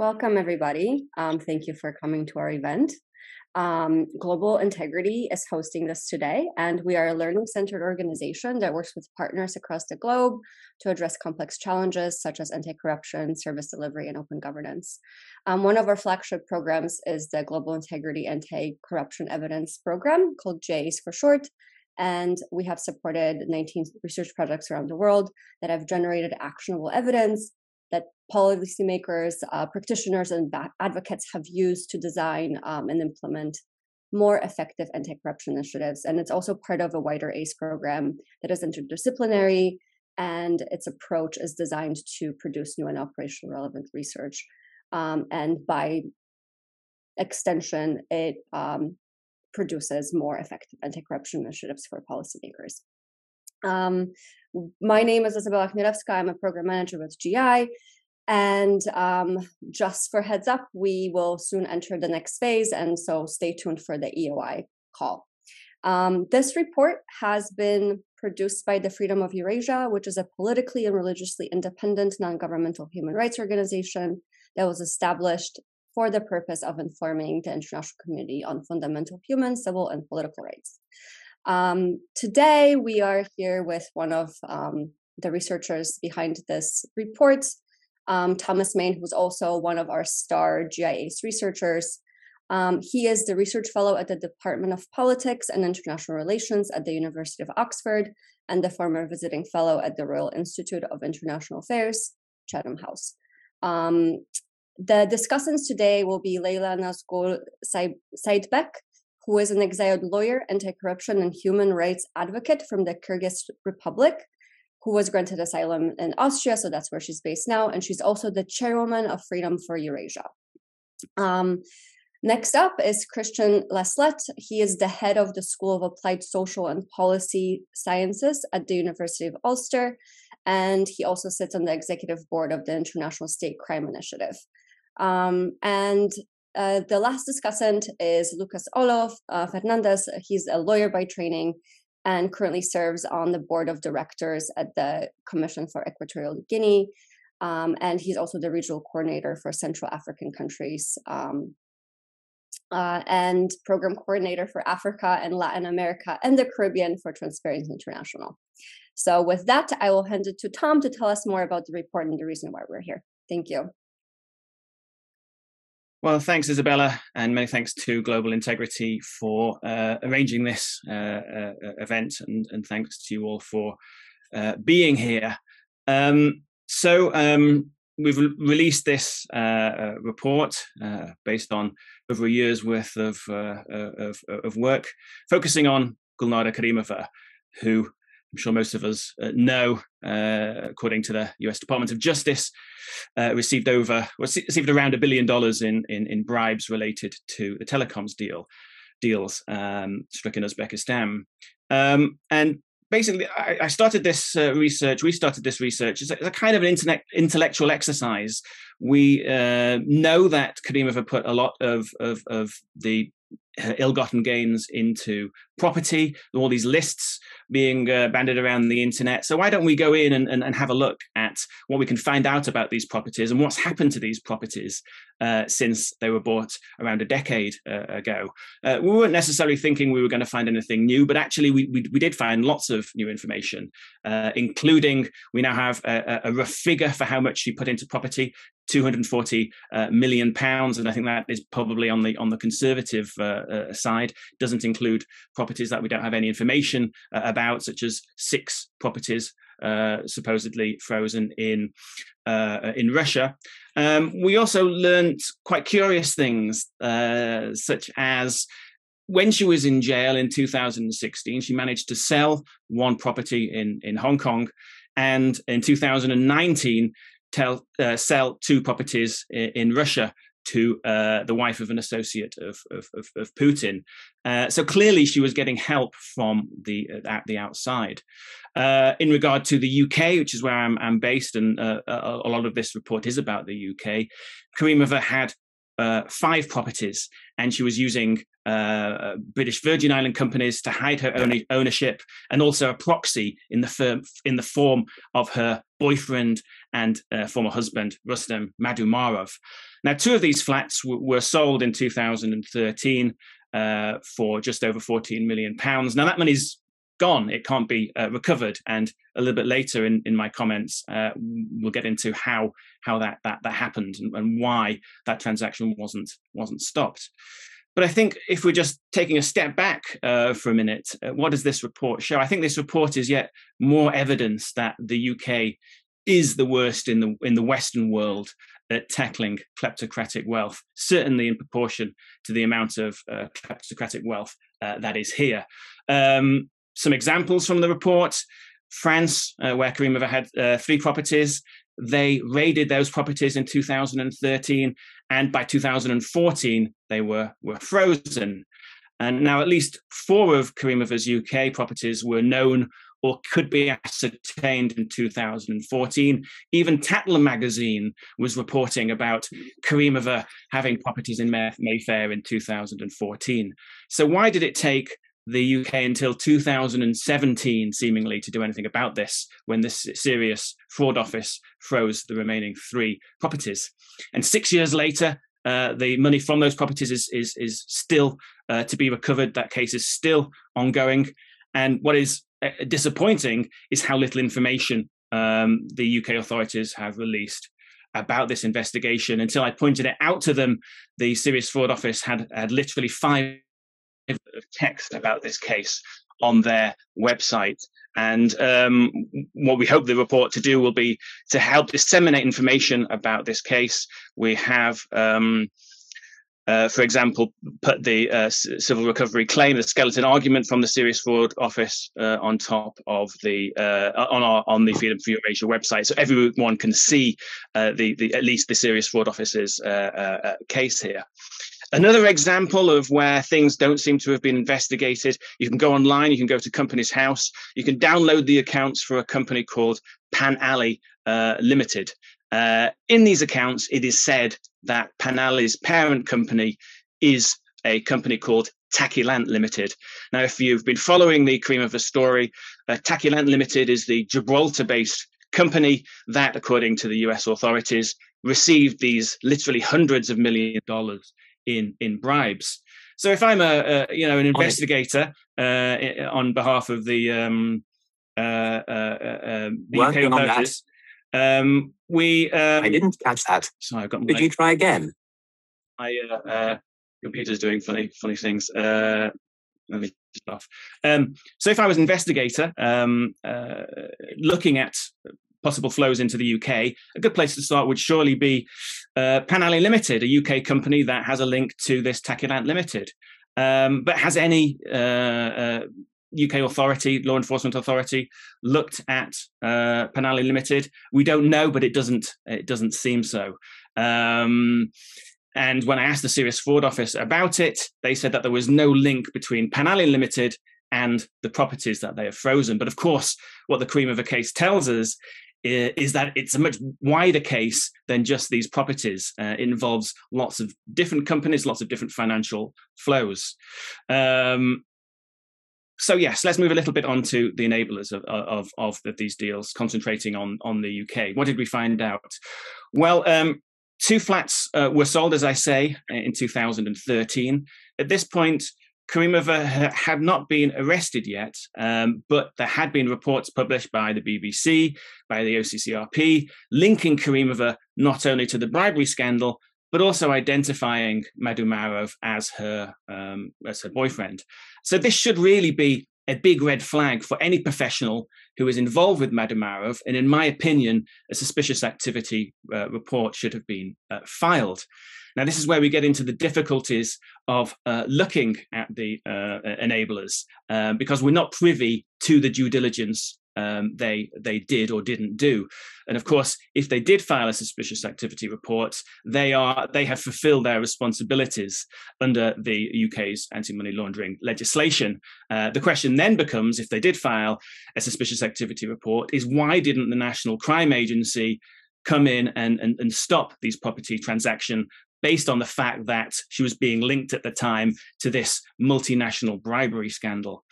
Welcome, everybody. Um, thank you for coming to our event. Um, Global Integrity is hosting this today, and we are a learning centered organization that works with partners across the globe to address complex challenges such as anti corruption, service delivery, and open governance. Um, one of our flagship programs is the Global Integrity Anti Corruption Evidence Program, called JACE for short. And we have supported 19 research projects around the world that have generated actionable evidence policymakers, uh, practitioners, and advocates have used to design um, and implement more effective anti-corruption initiatives. And it's also part of a wider ACE program that is interdisciplinary, and its approach is designed to produce new and operational relevant research. Um, and by extension, it um, produces more effective anti-corruption initiatives for policymakers. Um, my name is Isabella Chmielewska. I'm a program manager with GI. And um, just for heads up, we will soon enter the next phase. And so stay tuned for the EOI call. Um, this report has been produced by the Freedom of Eurasia, which is a politically and religiously independent non governmental human rights organization that was established for the purpose of informing the international community on fundamental human, civil, and political rights. Um, today, we are here with one of um, the researchers behind this report, um, Thomas Mayne, who's also one of our star GIACE researchers. Um, he is the research fellow at the Department of Politics and International Relations at the University of Oxford and the former visiting fellow at the Royal Institute of International Affairs, Chatham House. Um, the discussants today will be Leila Nazgül Seiitbek, who is an exiled lawyer, anti corruption, and human rights advocate from the Kyrgyz Republic, who was granted asylum in Austria. So that's where she's based now. And she's also the chairwoman of Freedom for Eurasia. Um, next up is Kristian Lasslett. He is the head of the School of Applied Social and Policy Sciences at the University of Ulster. And he also sits on the executive board of the International State Crime Initiative. Um, and uh, the last discussant is Lucas Olo uh, Fernandes. He's a lawyer by training and currently serves on the board of directors at the Commission for Equatorial Guinea. Um, and he's also the regional coordinator for Central African countries um, uh, and program coordinator for Africa and Latin America and the Caribbean for Transparency International. So, with that, I will hand it to Tom to tell us more about the report and the reason why we're here. Thank you. Well, thanks, Isabella, and many thanks to Global Integrity for uh, arranging this uh, uh, event, and, and, thanks to you all for uh, being here. Um, so, um, we've re- released this uh, uh, report based on over a year's worth of, of, of, work, focusing on Gulnara Karimova, who I'm sure most of us uh, know, uh, according to the U.S. Department of Justice, uh, received over received around a billion dollars in, in, in bribes related to the telecoms deal deals um, struck in Uzbekistan. Um, and basically, I, I started this uh, research. We started this research as a, as a kind of an internet, intellectual exercise. We uh, know that Karimova put a lot of, of, of the ill-gotten gains into property all these lists being uh, banded around the internet. So why don't we go in and, and, and, have a look at what we can find out about these properties and what's happened to these properties uh, since they were bought around a decade uh, ago. Uh, we weren't necessarily thinking we were going to find anything new but actually we, we, we did find lots of new information uh, including we now have a, a rough figure for how much she put into property 240 uh, million pounds, and I think that is probably on the on the conservative uh, uh, side. Doesn't include properties that we don't have any information uh, about, such as six properties uh, supposedly frozen in uh, in Russia. Um, we also learned quite curious things, such as when she was in jail in 2016, she managed to sell one property in, in Hong Kong. And in 2019, tell, uh, sell two properties in, in Russia to uh, the wife of an associate of, of, of Putin. Uh, so clearly, she was getting help from the at the outside. Uh, in regard to the UK, which is where I'm, I'm based, and uh, a, a, lot of this report is about the UK, Karimova had uh, five properties, and she was using uh, British Virgin Island companies to hide her own ownership, and also a proxy in the firm in the form of her boyfriend and uh, former husband Rustam Madumarov. Now, two of these flats w- were sold in 2013 uh, for just over 14 million pounds. Now, that money's gone; it can't be uh, recovered. And a little bit later in, in my comments, uh, we'll get into how how that that that happened and, and why that transaction wasn't wasn't stopped. But I think if we're just taking a step back uh, for a minute, uh, what does this report show? I think this report is yet more evidence that the UK is the worst in the in the Western world at tackling kleptocratic wealth, certainly in proportion to the amount of uh, kleptocratic wealth uh, that is here. Um, some examples from the report: France, uh, where Karimova had uh, three properties, they raided those properties in 2013, and by 2014 they were were frozen. And now at least four of Karimova's UK properties were known or could be ascertained in 2014. Even Tatler magazine was reporting about Karimova having properties in Mayfair in 2014. So why did it take the UK until 2017, seemingly, to do anything about this when this serious fraud office froze the remaining three properties. And six years later, uh, the money from those properties is is, is still uh, to be recovered. That case is still ongoing. And what is uh, disappointing is how little information um, the UK authorities have released about this investigation. Until I pointed it out to them, the Serious Fraud Office had had literally five of text about this case on their website. And um, what we hope the report to do will be to help disseminate information about this case. We have, um, uh, for example, put the uh, civil recovery claim, the skeleton argument from the Serious Fraud Office uh, on top of the uh, on our on the Freedom for Eurasia website, so everyone can see uh, the the at least the Serious Fraud Office's uh, case here. Another example of where things don't seem to have been investigated, you can go online, you can go to Companies House, you can download the accounts for a company called PanAli uh, Limited. Uh, in these accounts, it is said that Pan Alley's parent company is a company called Takilant Limited. Now, if you've been following the cream of the story, uh, Limited is the Gibraltar based company that, according to the US authorities, received these literally hundreds of millions of dollars in in bribes. So if I'm a, a you know an investigator uh, on behalf of the um, uh, uh, uh um, the UK authorities, um, we um, I didn't catch that. Sorry, I've got. Did you try again? My uh, uh, computer's doing funny funny things. let me off. Um, so if I was an investigator um, uh, looking at possible flows into the UK, a good place to start would surely be uh, PanAli Limited, a UK company that has a link to this Takilant Limited. Um, but has any uh, uh, UK authority, law enforcement authority, looked at uh, PanAli Limited? We don't know, but it doesn't it doesn't seem so. Um, and when I asked the Serious Fraud Office about it, they said that there was no link between PanAli Limited and the properties that they have frozen. But of course, what the Karimova case tells us is that it's a much wider case than just these properties. Uh, it involves lots of different companies, lots of different financial flows. Um, so yes, let's move a little bit on to the enablers of, of, of, these deals, concentrating on, on the UK. What did we find out? Well, um, two flats uh, were sold, as I say, in 2013. At this point, Karimova had not been arrested yet, um, but there had been reports published by the BBC, by the OCCRP, linking Karimova not only to the bribery scandal, but also identifying Madumarov as her um, as her boyfriend. So this should really be a big red flag for any professional who is involved with Madumarov, and in my opinion, a suspicious activity uh, report should have been uh, filed. Now, this is where we get into the difficulties of uh, looking at the uh, enablers um, because we're not privy to the due diligence um, they they did or didn't do. And of course, if they did file a suspicious activity report, they are they have fulfilled their responsibilities under the UK's anti-money laundering legislation. Uh, the question then becomes, if they did file a suspicious activity report, is why didn't the National Crime Agency come in and, and, and stop these property transaction based on the fact that she was being linked at the time to this multinational bribery scandal.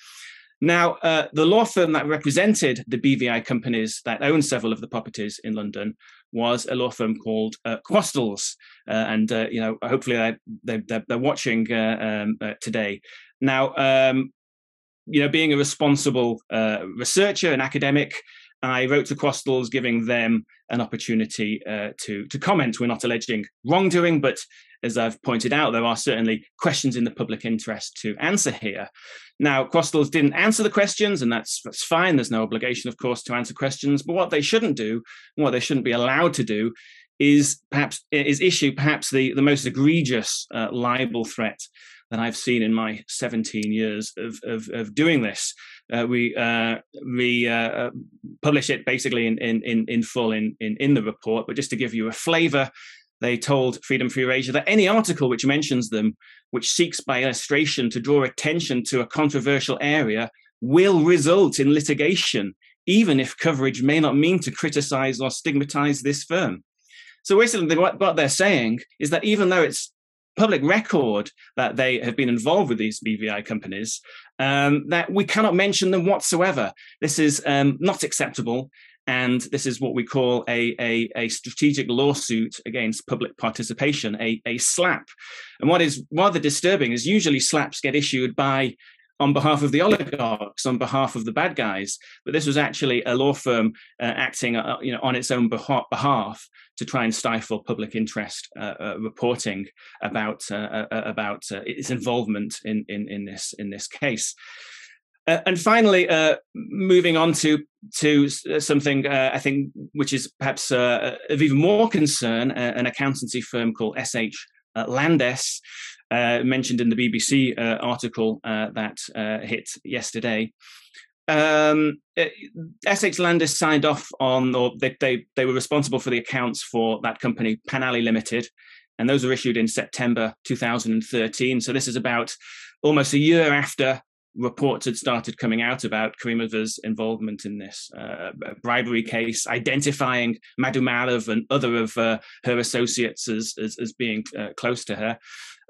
Now, uh, the law firm that represented the BVI companies that own several of the properties in London was a law firm called uh, Quastels, uh, and uh, you know, hopefully they, they, are watching uh, um, uh, today. Now, um, you know, being a responsible researcher and academic, I wrote to Quastels, giving them an opportunity uh, to to comment. We're not alleging wrongdoing, but as I've pointed out, there are certainly questions in the public interest to answer here. Now, Quastels didn't answer the questions, and that's that's fine. There's no obligation, of course, to answer questions. But what they shouldn't do, what they shouldn't be allowed to do, is perhaps is issue perhaps the the most egregious uh, libel threat that I've seen in my 17 years of, of, of doing this. Uh, we uh, we uh, uh, publish it basically in, in, in full in, in, in the report, but just to give you a flavor, they told Freedom for Eurasia that any article which mentions them, which seeks by illustration to draw attention to a controversial area, will result in litigation, even if coverage may not mean to criticize or stigmatize this firm. So basically, what, what they're saying is that even though it's public record that they have been involved with these BVI companies, um, that we cannot mention them whatsoever. This is um, not acceptable. And this is what we call a, a, a, strategic lawsuit against public participation, a, a SLAP. And what is rather disturbing is usually SLAPs get issued by on behalf of the oligarchs, on behalf of the bad guys. But this was actually a law firm uh, acting, uh, you know, on its own behalf to try and stifle public interest uh, uh reporting about uh, uh, about its involvement in, in in this in this case. And finally, moving on to to something I think which is perhaps of even more concern, an accountancy firm called SH Landes, uh, mentioned in the BBC uh, article uh, that uh, hit yesterday. Um, SH Landes signed off on, or they, they, they were responsible for the accounts for that company, Panali Limited, and those were issued in September 2013. So this is about almost a year after reports had started coming out about Karimova's involvement in this uh, bribery case, identifying Madumarov and other of uh, her associates as, as, as being uh, close to her.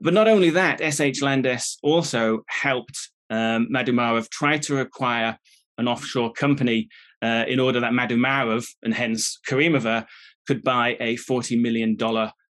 But not only that, SH Landes also helped um, Madumarov try to acquire an offshore company uh, in order that Madumarov, and hence Karimova, could buy a $40 million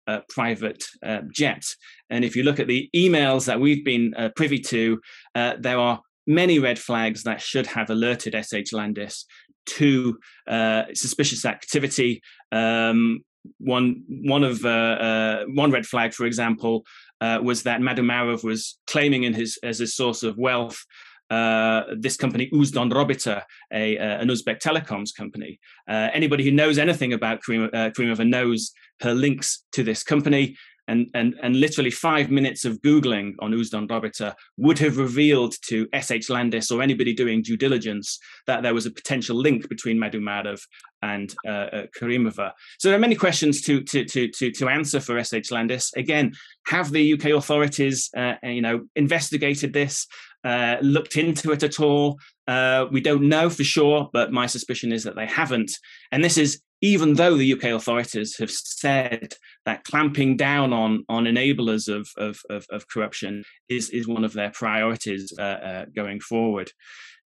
uh, private uh, jet. And if you look at the emails that we've been uh, privy to, uh, there are many red flags that should have alerted SH Landes to uh, suspicious activity. Um, one one of uh, one red flag, for example, was that Madumarov was claiming in his as a source of wealth uh, this company Uzdonrobita, a, uh, an Uzbek telecoms company. Uh, anybody who knows anything about Karimova uh, knows her links to this company and, and, and literally five minutes of Googling on Uzdonrobita would have revealed to SH Landes or anybody doing due diligence that there was a potential link between Madumarov and uh, uh, Karimova. So there are many questions to, to, to, to, to answer for SH Landes. Again, have the UK authorities, uh, you know, investigated this, uh, looked into it at all? Uh, we don't know for sure, but my suspicion is that they haven't. And this is even though the UK authorities have said that clamping down on on enablers of of, of, of corruption is is one of their priorities uh, uh, going forward.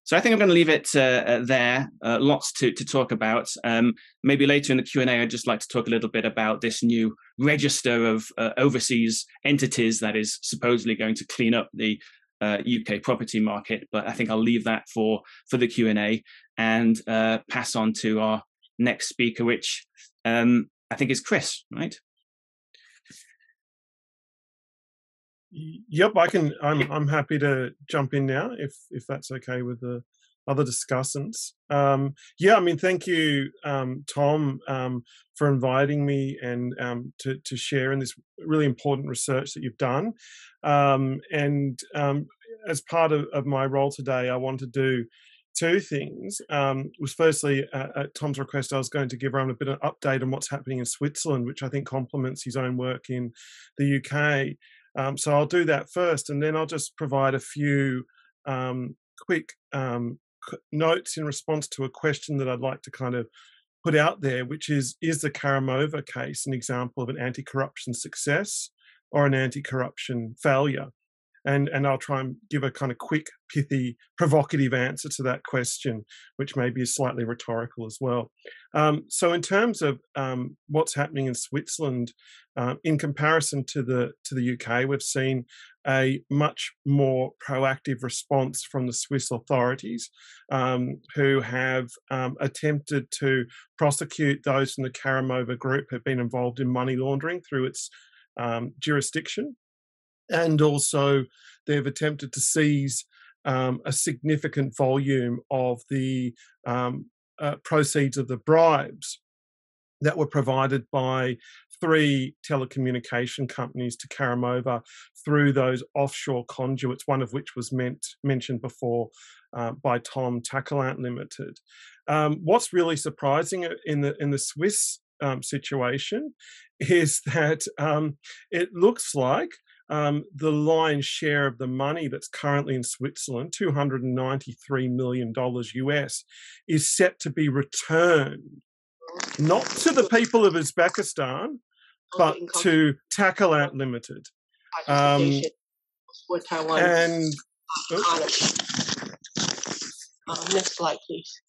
So I think I'm going to leave it uh, there. Lots to, to talk about. Um, maybe later in the Q and A, I'd just like to talk a little bit about this new register of overseas entities that is supposedly going to clean up the UK property market. But I think I'll leave that for for the Q and A and pass on to our next speaker, which um, I think is Chris, right? Yep, I can. I'm I'm happy to jump in now if if that's okay with the other discussants. Um, yeah, I mean, thank you, um, Tom, um, for inviting me and um, to to share in this really important research that you've done. Um, and um, as part of, of my role today, I want to do two things. Was firstly, uh, at Tom's request, I was going to give everyone a bit of update on what's happening in Switzerland, which I think complements his own work in the UK. So I'll do that first, and then I'll just provide a few quick um, notes in response to a question that I'd like to kind of put out there, which is: Is the Karimova case an example of an anti-corruption success? or an anti-corruption failure? And, and I'll try and give a kind of quick, pithy, provocative answer to that question, which maybe is slightly rhetorical as well. Um, so, in terms of um, what's happening in Switzerland, uh, in comparison to the to the UK, we've seen a much more proactive response from the Swiss authorities, um, who have um, attempted to prosecute those in the Karimova group who've been involved in money laundering through its um, jurisdiction. And also they've attempted to seize um, a significant volume of the um, uh, proceeds of the bribes that were provided by three telecommunication companies to Karimova through those offshore conduits, one of which was meant, mentioned before uh, by Tom Takilant Limited. Um, what's really surprising in the in the Swiss um, situation is that um, it looks like um, the lion's share of the money that's currently in Switzerland, $293 million US, is set to be returned not to the people of Uzbekistan, but to Takilant Limited. Um, and uh, next slide, please.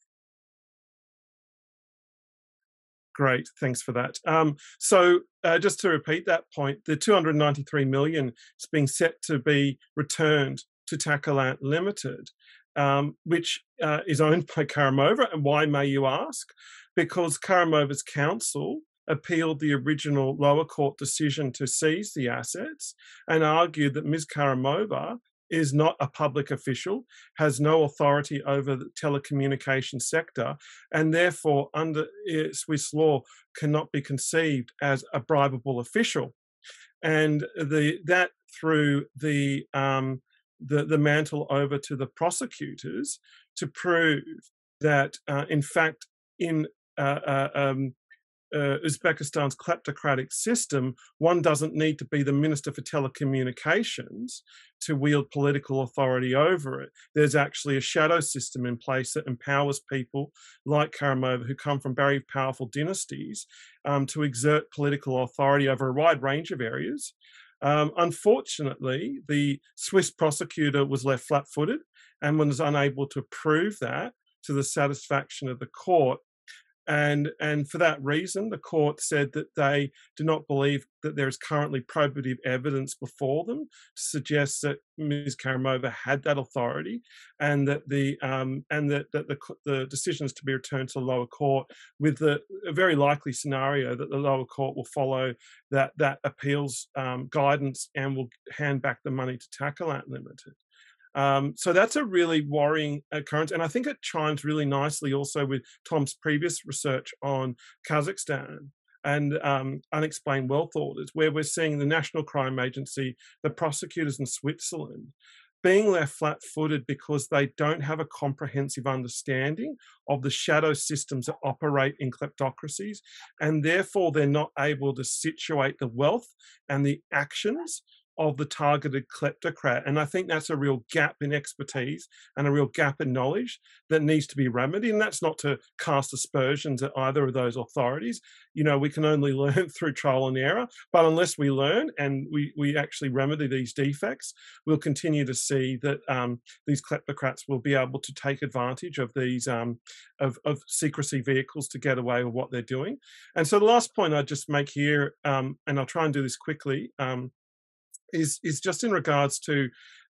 Great, thanks for that. Um, so, uh, just to repeat that point, the 293 million is being set to be returned to Takilant Limited, um, which uh, is owned by Karimova. And why, may you ask? Because Karimova's counsel appealed the original lower court decision to seize the assets and argued that Ms. Karimova is not a public official, has no authority over the telecommunications sector, and therefore, under Swiss law, cannot be conceived as a bribable official. And the that through the um, the, the mantle over to the prosecutors to prove that, uh, in fact, in uh, uh, um, uh, Uzbekistan's kleptocratic system, one doesn't need to be the Minister for Telecommunications to wield political authority over it. There's actually a shadow system in place that empowers people like Karimova, who come from very powerful dynasties, um, to exert political authority over a wide range of areas. Um, unfortunately, the Swiss prosecutor was left flat footed and was unable to prove that to the satisfaction of the court and and for that reason the court said that they do not believe that there is currently probative evidence before them to suggest that Ms. Karimova had that authority and that the um, and that, that the the decision is to be returned to the lower court with the a very likely scenario that the lower court will follow that that appeals um, guidance and will hand back the money to Takilant Limited. Um, so that's a really worrying occurrence. And I think it chimes really nicely also with Tom's previous research on Kazakhstan and um, unexplained wealth orders, where we're seeing the National Crime Agency, the prosecutors in Switzerland, being left flat footed because they don't have a comprehensive understanding of the shadow systems that operate in kleptocracies, and therefore they're not able to situate the wealth and the actions of the targeted kleptocrat. And I think that's a real gap in expertise and a real gap in knowledge that needs to be remedied. And that's not to cast aspersions at either of those authorities. You know, we can only learn through trial and error, but unless we learn and we, we actually remedy these defects, we'll continue to see that um, these kleptocrats will be able to take advantage of these um, of, of secrecy vehicles to get away with what they're doing. And so the last point I'd just make here, um, and I'll try and do this quickly, um, is is just in regards to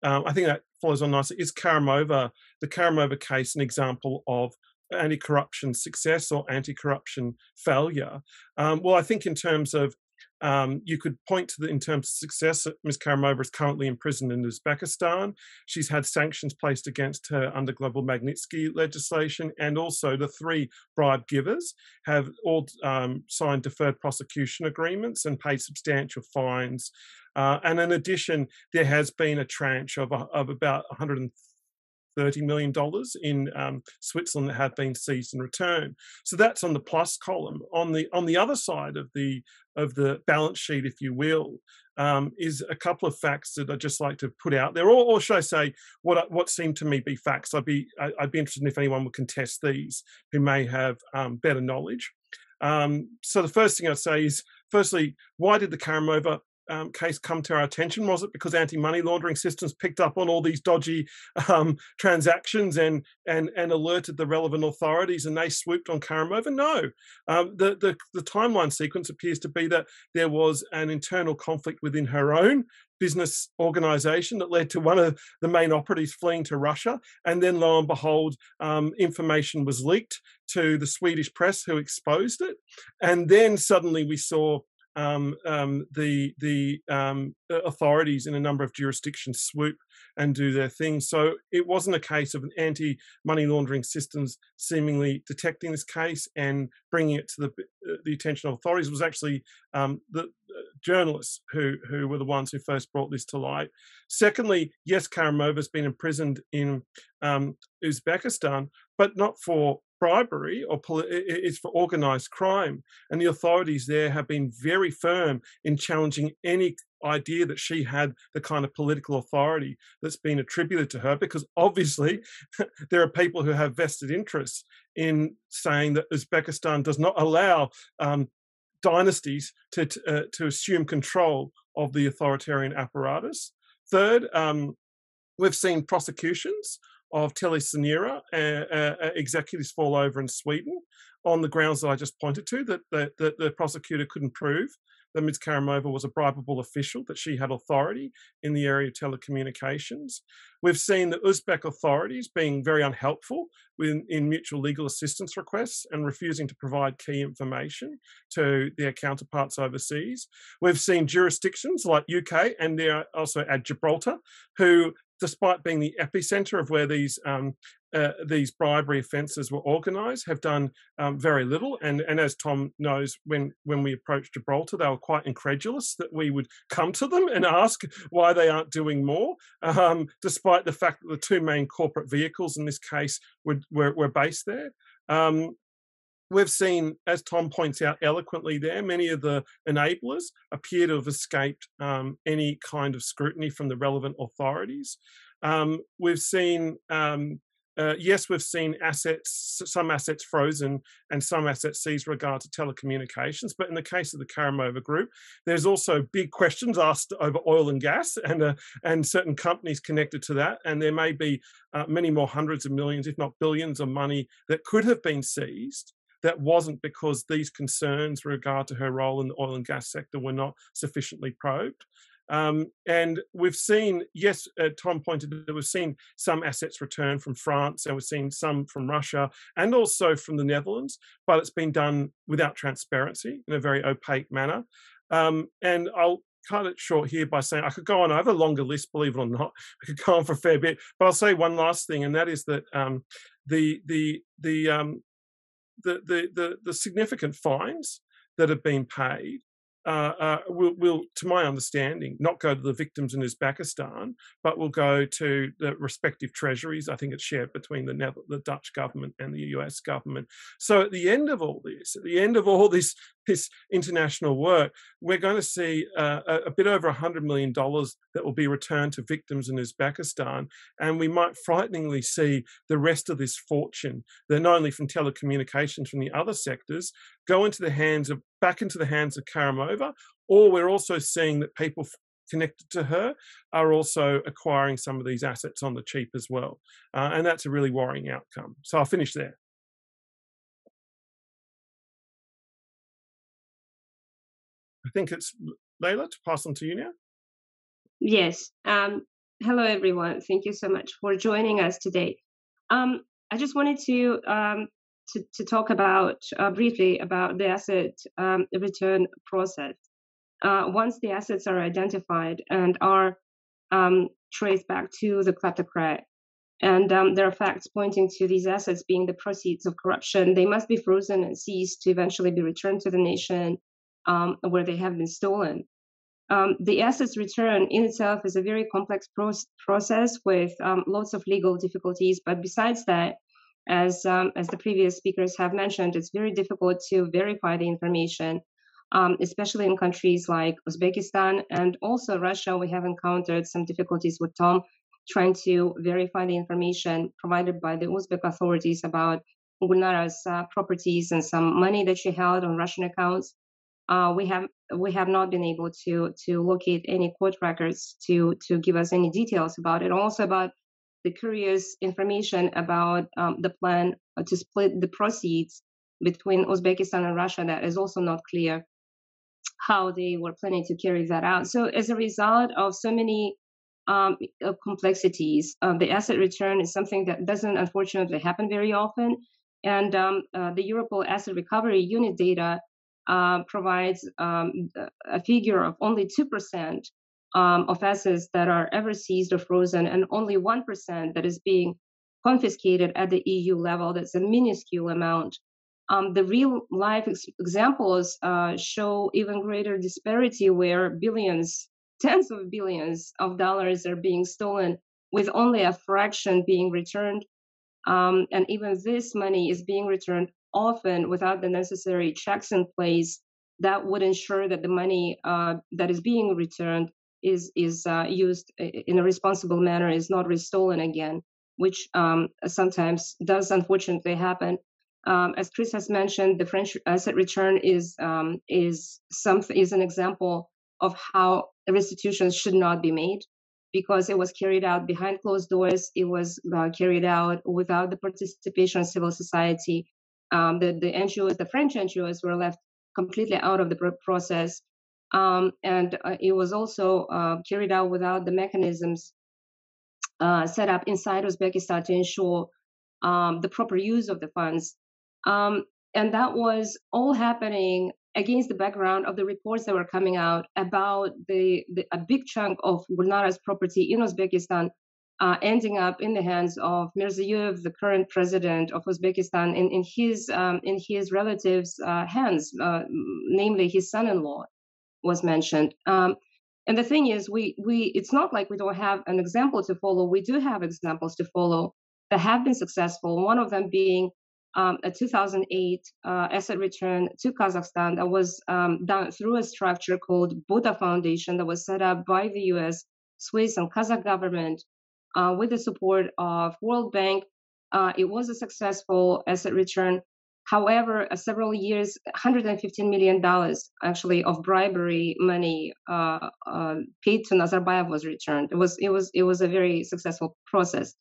um, I think that follows on nicely. Is Karimova the Karimova case an example of anti-corruption success or anti-corruption failure? Um, well, I think in terms of um, you could point to the in terms of success. That Ms. Karimova is currently imprisoned in Uzbekistan. She's had sanctions placed against her under global Magnitsky legislation, and also the three bribe givers have all um, signed deferred prosecution agreements and paid substantial fines. Uh, and in addition, there has been a tranche of, of about 100 $30 million in um, Switzerland that have been seized and returned. So that's on the plus column. On the on the other side of the of the balance sheet, if you will, um, is a couple of facts that I'd just like to put out there, or, or should I say, what what seem to me be facts. I'd be I'd be interested if anyone would contest these who may have um, better knowledge. Um, so the first thing I'd say is, firstly, why did the Karimova um, case come to our attention? Was it because anti-money laundering systems picked up on all these dodgy um, transactions and and and alerted the relevant authorities and they swooped on Karimova? No, um, the, the the timeline sequence appears to be that there was an internal conflict within her own business organization that led to one of the main operatives fleeing to Russia. And then, lo and behold, um, information was leaked to the Swedish press who exposed it. And then suddenly we saw um, um, the the um, authorities in a number of jurisdictions swoop and do their thing. So it wasn't a case of an anti-money laundering systems seemingly detecting this case and bringing it to the uh, the attention of authorities. It was actually um, the journalists who who were the ones who first brought this to light. Secondly, yes, Karimova's been imprisoned in um, Uzbekistan, but not for bribery or it's for organized crime. And the authorities there have been very firm in challenging any idea that she had the kind of political authority that's been attributed to her because obviously there are people who have vested interests in saying that Uzbekistan does not allow um, dynasties to, uh, to assume control of the authoritarian apparatus. Third, um, we've seen prosecutions of TeliaSonera uh, uh, uh, executives fall over in Sweden on the grounds that I just pointed to, that, that, that the prosecutor couldn't prove that Ms. Karimova was a bribable official, that she had authority in the area of telecommunications. We've seen the Uzbek authorities being very unhelpful in, in mutual legal assistance requests and refusing to provide key information to their counterparts overseas. We've seen jurisdictions like UK and there also at Gibraltar who despite being the epicenter of where these um, uh, these bribery offences were organised, have done um, very little. And, and as Tom knows, when when we approached Gibraltar, they were quite incredulous that we would come to them and ask why they aren't doing more, um, despite the fact that the two main corporate vehicles in this case were were, were based there. Um, we've seen, as Tom points out eloquently there, many of the enablers appear to have escaped um, any kind of scrutiny from the relevant authorities. Um, we've seen, um, uh, yes, we've seen assets, some assets frozen and some assets seized regard to telecommunications. But in the case of the Karimova Group, there's also big questions asked over oil and gas and uh, and certain companies connected to that. And there may be uh, many more hundreds of millions, if not billions, of money that could have been seized that wasn't because these concerns with regard to her role in the oil and gas sector were not sufficiently probed. Um, and we've seen, yes, uh, Tom pointed that we've seen some assets return from France and we've seen some from Russia and also from the Netherlands, but it's been done without transparency in a very opaque manner. Um, and I'll cut it short here by saying I could go on. I have a longer list, believe it or not. I could go on for a fair bit, but I'll say one last thing, and that is that um, the the the um, the, the, the, significant fines that have been paid uh, uh, will, will, to my understanding, not go to the victims in Uzbekistan, but will go to the respective treasuries. I think it's shared between the, the Dutch government and the US government. So at the end of all this, at the end of all this this international work, we're going to see uh, a, a, bit over $100 million that will be returned to victims in Uzbekistan. And we might frighteningly see the rest of this fortune, then not only from telecommunications, from the other sectors, go into the hands of, back into the hands of Karimova. Or we're also seeing that people connected to her are also acquiring some of these assets on the cheap as well. Uh, and that's a really worrying outcome. So I'll finish there. I think it's Leila to pass on to you now. Yes. Um, hello, everyone. Thank you so much for joining us today. Um, I just wanted to um, to, to, talk about uh, briefly about the asset um, return process. Uh, once the assets are identified and are um, traced back to the kleptocrat, and um, there are facts pointing to these assets being the proceeds of corruption, they must be frozen and seized to eventually be returned to the nation um, where they have been stolen. Um, the assets return in itself is a very complex pro- process with um, lots of legal difficulties. But besides that, as um, as the previous speakers have mentioned, it's very difficult to verify the information, um, especially in countries like Uzbekistan and also Russia. We have encountered some difficulties with Tom trying to verify the information provided by the Uzbek authorities about Gulnara's uh, properties and some money that she held on Russian accounts. uh, we have we have not been able to to locate any court records to to give us any details about it. Also about the curious information about um, the plan to split the proceeds between Uzbekistan and Russia that is also not clear how they were planning to carry that out. So as a result of so many um, complexities, uh, the asset return is something that doesn't unfortunately happen very often. And um, uh, the Europol Asset Recovery Unit data uh, provides um, a figure of only 2% um, of assets that are ever seized or frozen, and only 1% that is being confiscated at the EU level. That's a minuscule amount. Um, the real life ex- examples uh, show even greater disparity where billions, tens of billions of dollars are being stolen with only a fraction being returned. Um, and even this money is being returned often without the necessary checks in place that would ensure that the money uh, that is being returned is is uh, used in a responsible manner, is not restolen again, which um, sometimes does unfortunately happen. Um, as Chris has mentioned, the French asset return is um, is something is an example of how restitutions should not be made because it was carried out behind closed doors. It was uh, carried out without the participation of civil society. Um, the the NGOs, the French NGOs, were left completely out of the process, um, and uh, it was also uh, carried out without the mechanisms uh, set up inside Uzbekistan to ensure um, the proper use of the funds. Um, and that was all happening against the background of the reports that were coming out about the, the a big chunk of Gulnara's property in Uzbekistan uh, ending up in the hands of Mirziyoyev, the current president of Uzbekistan, in, in his um, in his relatives' uh, hands, uh, namely his son-in-law, was mentioned. Um, and the thing is, we we it's not like we don't have an example to follow. We do have examples to follow that have been successful. One of them being um, a 2008 uh, asset return to Kazakhstan that was um, done through a structure called BOTA Foundation that was set up by the US, Swiss, and Kazakh government uh, with the support of World Bank. Uh, it was a successful asset return. However, uh, several years, 115 million dollars actually of bribery money uh, uh, paid to Nazarbayev was returned. It was it was it was a very successful process.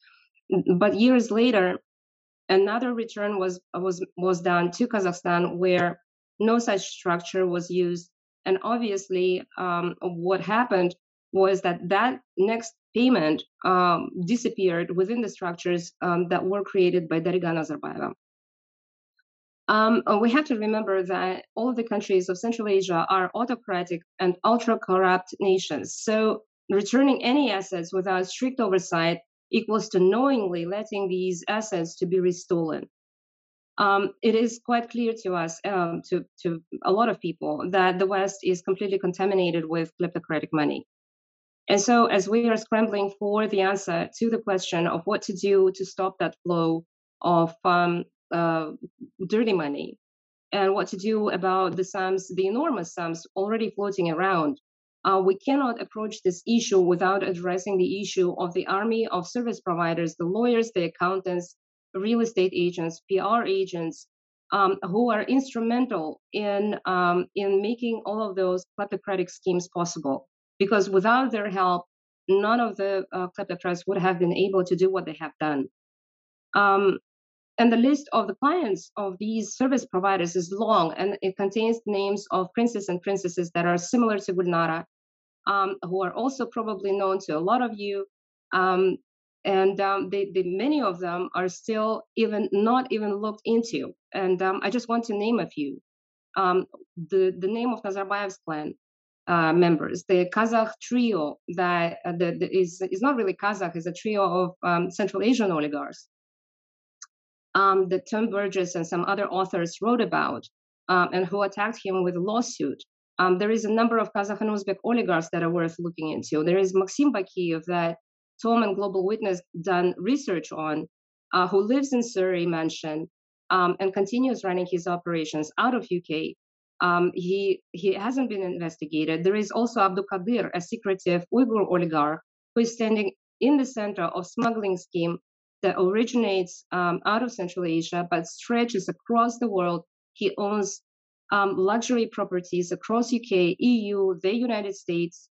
But years later, Another return was was was done to Kazakhstan where no such structure was used, and obviously, um, what happened was that that next payment um, disappeared within the structures um, that were created by Dariga Nazarbayeva. Um, we have to remember that all the countries of Central Asia are autocratic and ultra corrupt nations. So, returning any assets without strict oversight equals to knowingly letting these assets to be restolen. Um, it is quite clear to us, um, to, to a lot of people, that the West is completely contaminated with kleptocratic money. And so, as we are scrambling for the answer to the question of what to do to stop that flow of um, uh, dirty money and what to do about the sums, the enormous sums already floating around, uh, we cannot approach this issue without addressing the issue of the army of service providers, the lawyers, the accountants, real estate agents, PR agents, um, who are instrumental in um, in making all of those kleptocratic schemes possible. Because without their help, none of the uh, kleptocrats would have been able to do what they have done. Um, and the list of the clients of these service providers is long and it contains names of princes and princesses that are similar to Gulnara, um, who are also probably known to a lot of you. Um, and um, they, they, many of them are still even not even looked into. And um, I just want to name a few. Um, the, the name of Nazarbayev's clan uh, members, the Kazakh trio that, uh, is is not really Kazakh, is a trio of um, Central Asian oligarchs um, that Tom Burgis and some other authors wrote about um, and who attacked him with a lawsuit. Um, there is a number of Kazakh and Uzbek oligarchs that are worth looking into. There is Maxim Bakiyev that Tom and Global Witness done research on, uh, who lives in Surrey Mansion um, and continues running his operations out of UK. Um, he he hasn't been investigated. There is also Abdul Qadir, a secretive Uyghur oligarch who is standing in the center of smuggling scheme that originates um, out of Central Asia but stretches across the world. He owns um, luxury properties across UK, EU, the United States,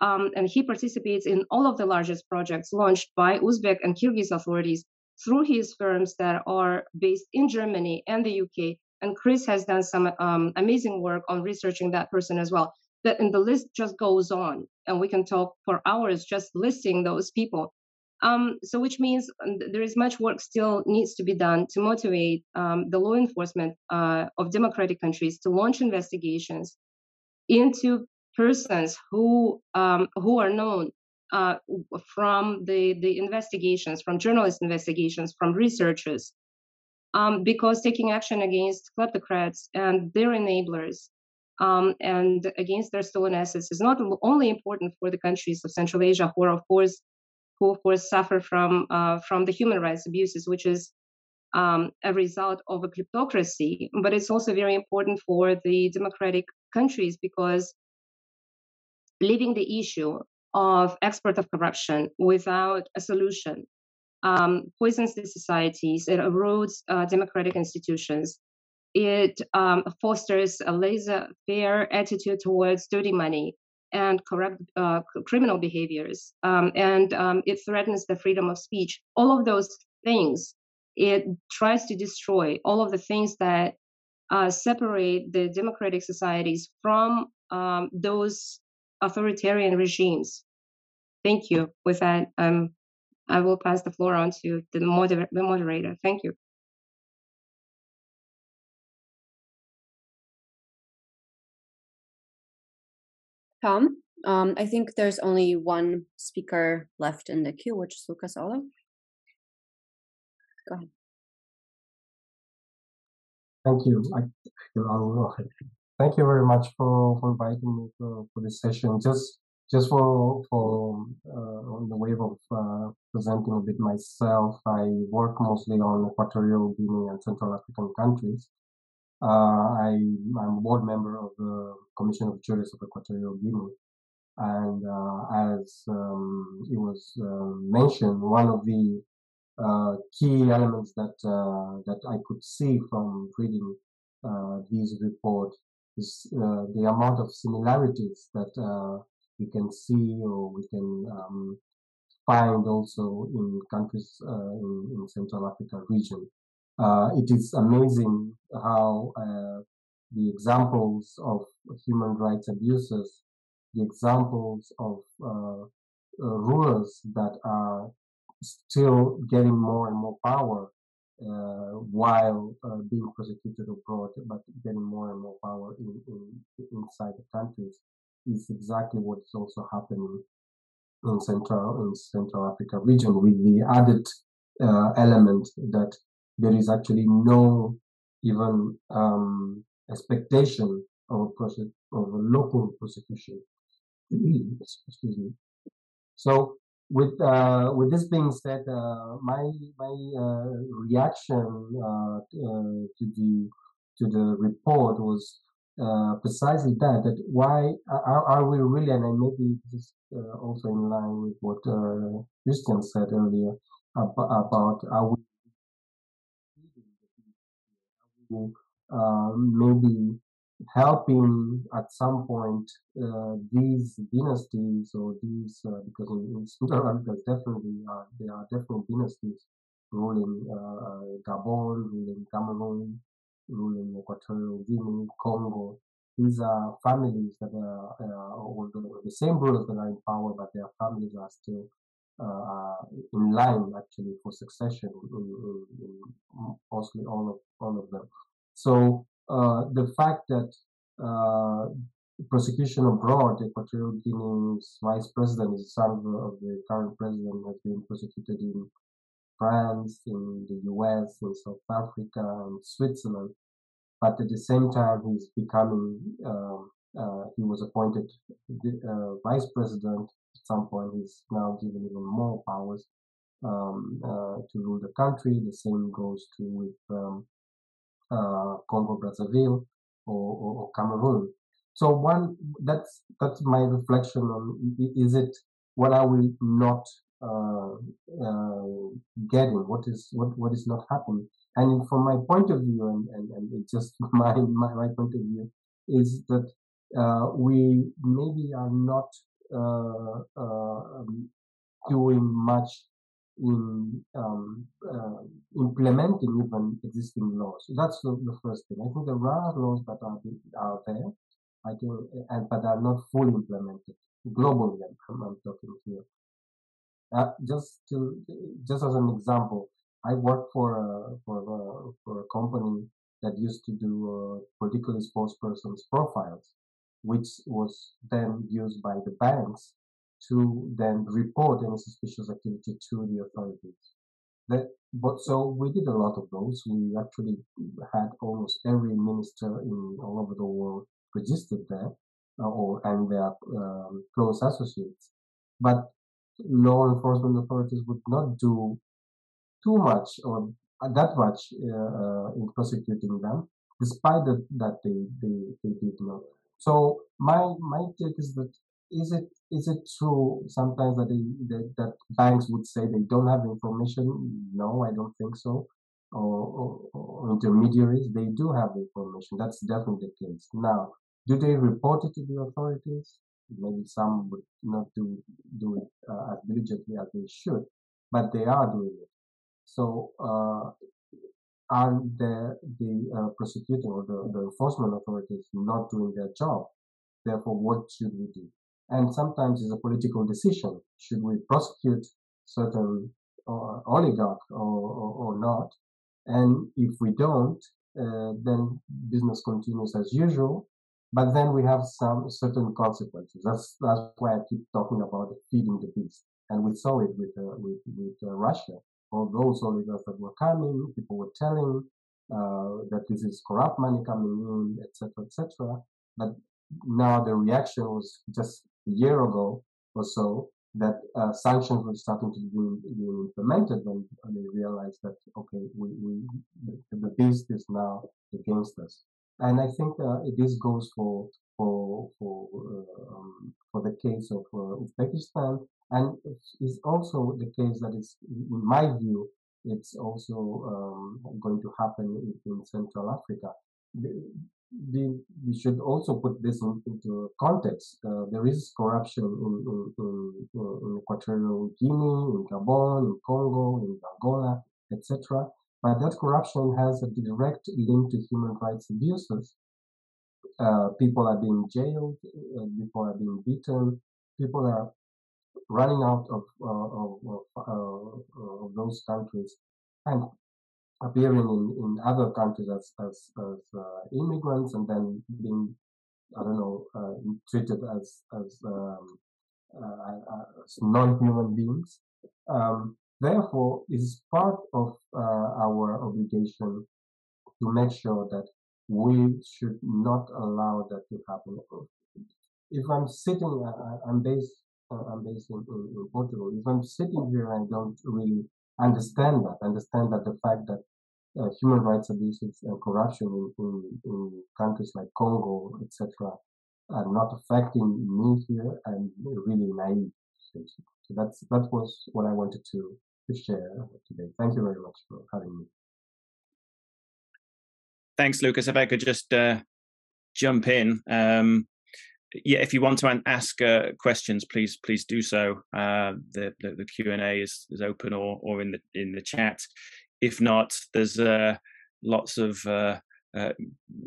um, and he participates in all of the largest projects launched by Uzbek and Kyrgyz authorities through his firms that are based in Germany and the UK. And Chris has done some um, amazing work on researching that person as well. That and the list just goes on, and we can talk for hours just listing those people. Um, so, which means um, there is much work still needs to be done to motivate um, the law enforcement uh, of democratic countries to launch investigations into persons who um, who are known uh, from the the investigations, from journalist investigations, from researchers, um, because taking action against kleptocrats and their enablers um, and against their stolen assets is not only important for the countries of Central Asia, who are of course who of course suffer from uh, from the human rights abuses, which is um, a result of a kleptocracy. But it's also very important for the democratic countries because leaving the issue of export of corruption without a solution um, poisons the societies. It erodes uh, democratic institutions. It um, fosters a laissez-faire attitude towards dirty money and corrupt uh, criminal behaviors, um, and um, it threatens the freedom of speech. All of those things, it tries to destroy all of the things that uh, separate the democratic societies from um, those authoritarian regimes. Thank you. With that, um, I will pass the floor on to the, moder- the moderator. Thank you. Tom, um, I think there's only one speaker left in the queue, which is Lucas Olo. Go ahead. Thank you. I, thank you very much for, for inviting me for, for this session. Just just for for uh, on the wave of uh, presenting a bit myself, I work mostly on Equatorial Guinea and Central African countries. Uh, I, am a board member of the Commission of Justice of Equatorial Guinea. And uh, as um, it was uh, mentioned, one of the uh, key elements that uh, that I could see from reading uh, these reports is the amount of similarities that we can see or we can um, find also in countries in, in Central Africa region. Uh, it is amazing how uh, the examples of human rights abuses, the examples of uh, uh rulers that are still getting more and more power uh, while uh, being prosecuted abroad, but getting more and more power in, in, inside the countries is exactly what is also happening in Central in Central Africa region with the added element that there is actually no even um, expectation of a process of a local prosecution. Excuse me. So with uh, with this being said, uh, my my uh, reaction uh, uh, to the to the report was uh, precisely that that why are, are, we really and I maybe this is also in line with what Kristian said earlier about, about are we uh, maybe helping at some point uh, these dynasties or these uh, because in, in Central Africa definitely uh, there are different dynasties ruling uh, Gabon, ruling Cameroon, ruling Equatorial Guinea, Congo. These are families that are, uh, the same rulers that are in power, but their families are still uh, in line actually for succession in, in, in, mostly all of all of them. So uh, the fact that uh, prosecution abroad, Equatorial Guinea's vice president is son of the current president, has been prosecuted in France, in the US, in South Africa, and Switzerland. But at the same time, he's becoming, uh, uh, he was appointed uh, vice president at some point. He's now given even more powers um, uh, to rule the country. The same goes to with um, uh, Congo Brazzaville or, or, or, Cameroon. So one that's that's my reflection on is it what are we not uh, uh, getting? What is what what is not happening? And from my point of view, and, and, and it's just my, my, my point of view, is that we maybe are not uh, uh, um, doing much in um, uh, implementing even existing laws. That's the, the, first thing. I think there are laws that are, are there, I think, and but are not fully implemented globally. I'm, I'm talking here. Uh, just to just as an example, I worked for a, for a, for a company that used to do uh, politically spokespersons profiles, which was then used by the banks to then report any suspicious activity to the authorities. That, but so we did a lot of those. We actually had almost every minister in all over the world registered there, uh, or and their um, close associates. But law enforcement authorities would not do too much or that much uh, uh, in prosecuting them, despite the, that they, they, they did not. So my my take is that is it is it true sometimes that they, that, that banks would say they don't have information? No, I don't think so. Or, or, or, intermediaries, they do have information. That's definitely the case. Now, do they report it to the authorities? Maybe some would not do do it uh, as diligently as they should, but they are doing it. So, uh, are the the uh, prosecutor or the, the enforcement authorities not doing their job? Therefore, what should we do? And sometimes it's a political decision. Should we prosecute certain uh, oligarch or, or, or, not? And if we don't, uh, then business continues as usual. But then we have some certain consequences. That's that's why I keep talking about feeding the beast. And we saw it with uh, with with uh, Russia. All those oligarchs that were coming, people were telling uh, that this is corrupt money coming in, etc., etc. But now the reaction was just a year ago or so that uh, sanctions were starting to be being implemented when they realized that okay, we, we the, the beast is now against us, and I think uh, this goes for for for uh, um, for the case of uh, Uzbekistan, and it's also the case that is, in my view, it's also um, going to happen in, in Central Africa we, we should also put this in, into context. Uh, there is corruption in, in, in, in, Equatorial Guinea, in Gabon, in Congo, in Angola, etc. But that corruption has a direct link to human rights abuses. Uh, people are being jailed, uh, people are being beaten, people are running out of, uh, of, of, uh, of those countries. And appearing in, in other countries as as, as uh, immigrants and then being I don't know uh, treated as as, um, uh, as non-human beings. Um, therefore, it is part of uh, our obligation to make sure that we should not allow that to happen. If I'm sitting, I'm based, I'm based in, in, Portugal. If I'm sitting here and don't really understand that, understand that the fact that uh, human rights abuses and corruption in, in, in countries like Congo, etc., are not affecting me here. I'm really naive. So that's that was what I wanted to to share today. Thank you very much for having me. Thanks, Lucas. If I could just uh, jump in. Um, yeah, if you want to ask uh, questions, please please do so. Uh, the the, Q and A is, is open or or in the in the chat if not, there's uh, lots of uh,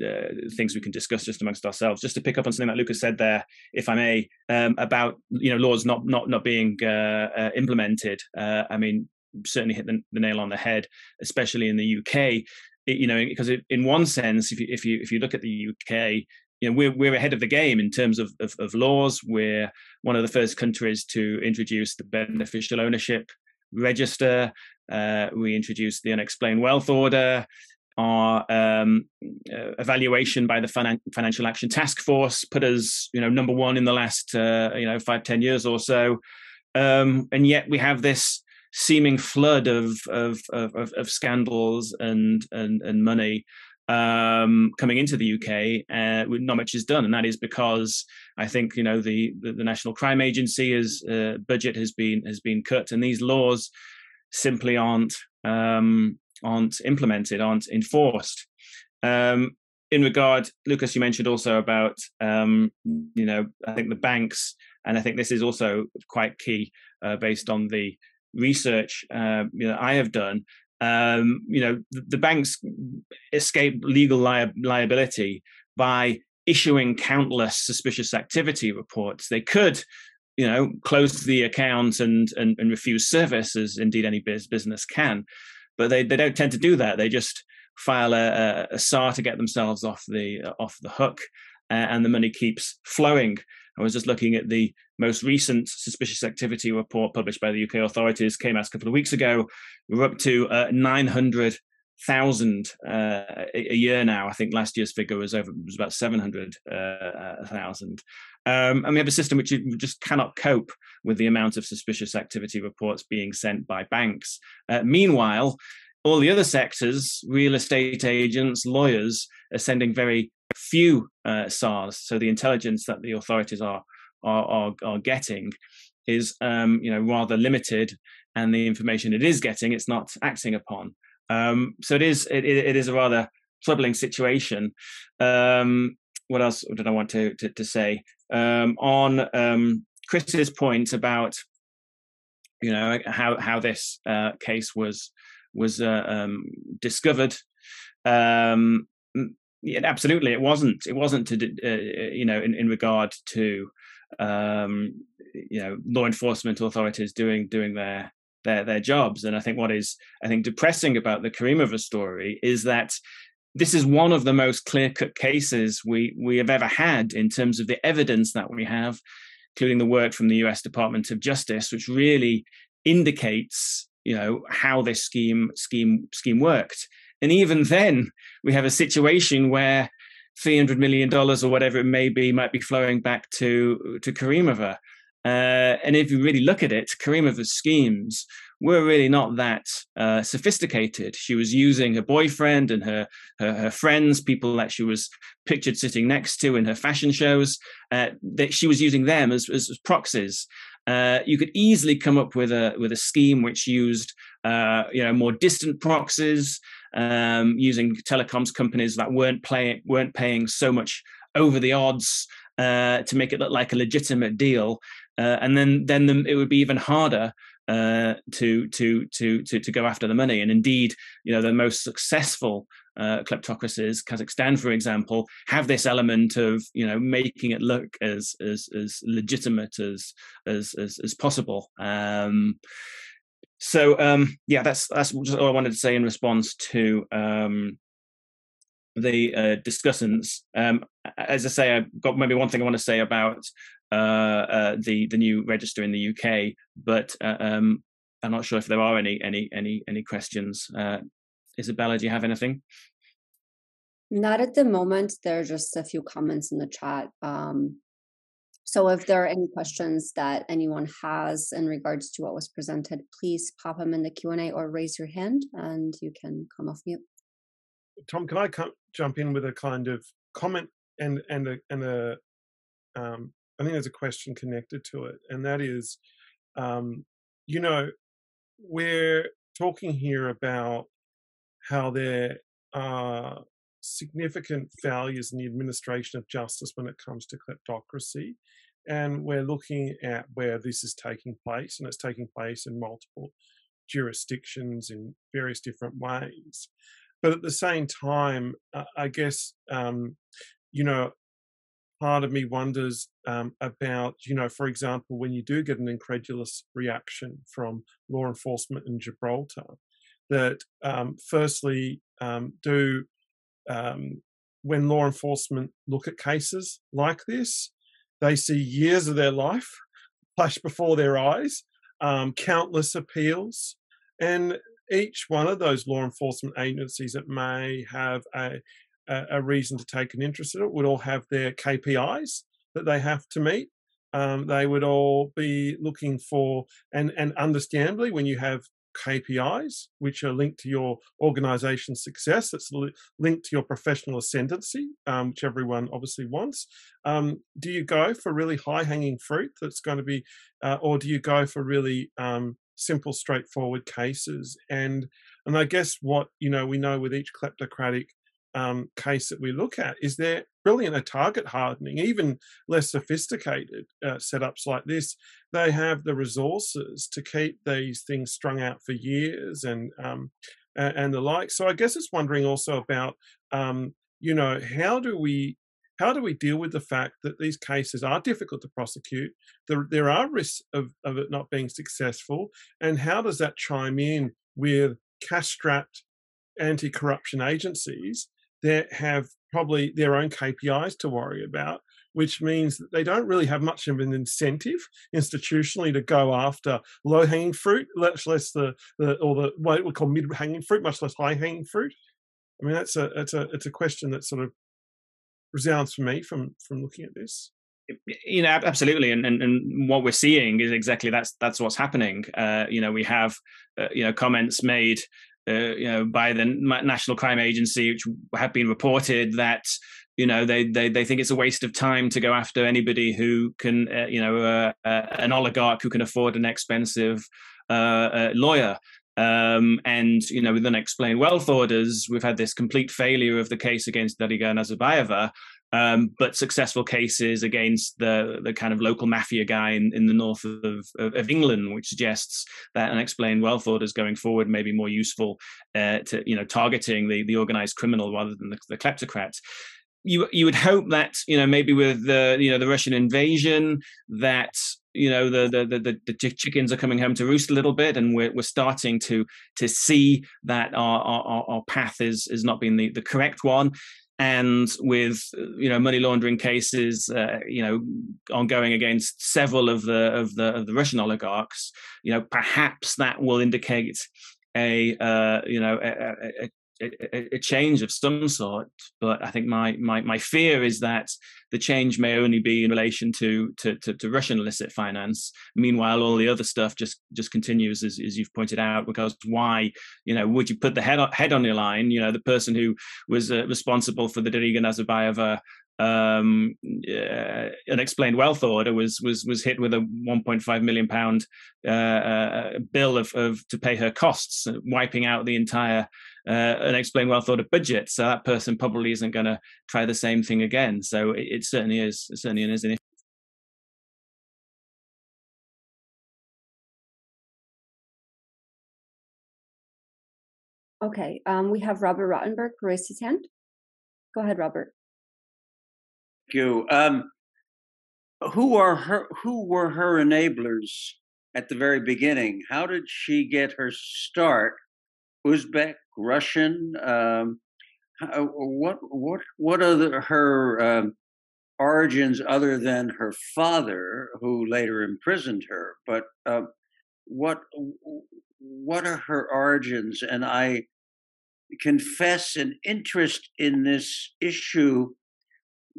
uh, uh, things we can discuss just amongst ourselves. Just to pick up on something that Lucas said there, if I may, um, about you know laws not not not being uh, uh, implemented. I mean, certainly hit the, the, nail on the head, especially in the UK. It, you know, because in one sense, if you if you if you look at the UK, you know, we're we're ahead of the game in terms of, of, of laws. We're one of the first countries to introduce the beneficial ownership register. Uh, we introduced the unexplained wealth order. Our um, uh, evaluation by the Finan- Financial Action Task Force put us, you know, number one in the last, uh, you know, five ten years or so. Um, and yet we have this seeming flood of of of, of scandals and and and money um, coming into the UK, uh, not much is done, and that is because I think you know the the, the National Crime Agency's uh, budget has been has been cut, and these laws simply aren't um, aren't implemented, aren't enforced. Um, in regard, Lucas, you mentioned also about um, you know I think the banks, and I think this is also quite key uh, based on the research uh, you know I have done. Um, you know the, the, banks escape legal li- liability by issuing countless suspicious activity reports. They could you know close the account and and, and refuse service as indeed any business can but they, they don't tend to do that they just file a, a, SAR to get themselves off the off the hook, uh, and the money keeps flowing. I was just looking at the most recent suspicious activity report published by the UK authorities, came out a couple of weeks ago. We're up to uh, 900,000 uh, a year now. I think last year's figure was over was about 700,000. Uh, um, and we have a system which just cannot cope with the amount of suspicious activity reports being sent by banks. Uh, meanwhile, all the other sectors, real estate agents, lawyers, are sending very few uh, SARs. So the intelligence that the authorities are are are, are getting is um, you know rather limited, and the information it is getting, it's not acting upon. Um, so it is it, it is a rather troubling situation. Um, what else did I want to to, to say um, on um, Kris's point about you know how how this uh, case was was uh, um, discovered. Um, yeah, absolutely, it wasn't. It wasn't to uh, you know in, in regard to um, you know law enforcement authorities doing doing their their their jobs. And I think what is I think depressing about the Karimova story is that this is one of the most clear cut cases we we have ever had in terms of the evidence that we have, including the work from the U.S. Department of Justice, which really indicates you know how this scheme scheme scheme worked and even then we have a situation where 300 million dollars or whatever it may be might be flowing back to to Karimova uh, and if you really look at it Karimova's schemes were really not that uh, sophisticated. She was using her boyfriend and her, her, her friends people that she was pictured sitting next to in her fashion shows uh, that she was using them as, as, as proxies. Uh, you could easily come up with a with a scheme which used uh, you know more distant proxies, um, using telecoms companies that weren't playing weren't paying so much over the odds uh, to make it look like a legitimate deal, uh, and then then the, it would be even harder uh, to to to to to go after the money. And indeed, you know, the most successful uh, kleptocracies, Kazakhstan, for example, have this element of you know making it look as as as legitimate as as as, as possible. Um, so um, yeah, that's that's just all I wanted to say in response to um, the uh, discussants. Um, as I say, I've got maybe one thing I want to say about the the new register in the UK, but uh, um, I'm not sure if there are any any any any questions uh, Isabella, do you have anything? Not at the moment. There are just a few comments in the chat. Um, so if there are any questions that anyone has in regards to what was presented, please pop them in the Q&A or raise your hand and you can come off mute. Tom, can I come, jump in with a kind of comment and and a, and a um, I think there's a question connected to it, and that is, um, you know, we're talking here about how there are significant failures in the administration of justice when it comes to kleptocracy. And we're looking at where this is taking place, and it's taking place in multiple jurisdictions in various different ways. But at the same time, I guess, um, you know, part of me wonders um, about, you know, for example, when you do get an incredulous reaction from law enforcement in Gibraltar, that um, firstly um, do um, when law enforcement look at cases like this, they see years of their life flash before their eyes, um, countless appeals, and each one of those law enforcement agencies that may have a, a, a reason to take an interest in it would all have their KPIs that they have to meet. Um, they would all be looking for, and and understandably, when you have KPIs, which are linked to your organization's success. Li- linked to your professional ascendancy, um, which everyone obviously wants. Um, do you go for really high hanging fruit that's going to be, uh, or do you go for really um, simple, straightforward cases? And And I guess what you know we know with each kleptocratic um, case that we look at is they're brilliant at target hardening. Even less sophisticated uh, setups like this, they have the resources to keep these things strung out for years and um, and the like. So I guess it's wondering also about um, you know how do we how do we deal with the fact that these cases are difficult to prosecute? There, there are risks of, of it not being successful. And how does that chime in with cash strapped anti corruption agencies that have probably their own KPIs to worry about, which means that they don't really have much of an incentive institutionally to go after low hanging fruit, much less the, the or the what we call mid hanging fruit, much less high hanging fruit. I mean, that's a it's a it's a question that sort of resounds for me from from looking at this you know absolutely and, and and what we're seeing is exactly that's that's what's happening uh you know we have uh, you know comments made uh, you know by the national crime agency which have been reported that you know they they they think it's a waste of time to go after anybody who can uh, you know uh, uh an oligarch who can afford an expensive uh, lawyer. Um, and you know, with unexplained wealth orders, we've had this complete failure of the case against Dariga Nazarbayeva, um, but successful cases against the the kind of local mafia guy in, in the north of, of, of England, which suggests that unexplained wealth orders going forward may be more useful uh, to you know targeting the the organized criminal rather than the, the kleptocrats you you would hope that you know maybe with the you know the Russian invasion that you know the, the the the, chickens are coming home to roost a little bit and we're, we're starting to to see that our our, our path is is not being the, the correct one and with you know money laundering cases uh, you know ongoing against several of the of the of the Russian oligarchs you know perhaps that will indicate a uh, you know a, a, a, a, change of some sort. But I think my, my my fear is that the change may only be in relation to to, to, to Russian illicit finance. Meanwhile, all the other stuff just just continues as, as you've pointed out. Because why, you know, would you put the head on, head on your line? You know, the person who was uh, responsible for the Dariga Nazarbayeva um, uh, unexplained wealth order was was was hit with a 1.5 million pound uh, uh, bill of, of to pay her costs, wiping out the entire uh, unexplained wealth order budget. So that person probably isn't going to try the same thing again. So it, it certainly is. It certainly is an issue. Okay, um, we have Robert Rotberg raised his hand. Go ahead, Robert. You. Um, who are her? Who were her enablers at the very beginning? How did she get her start? Uzbek, Russian. Um, how, what what what are the, her um, origins other than her father, who later imprisoned her? But uh, what what are her origins? And I confess an interest in this issue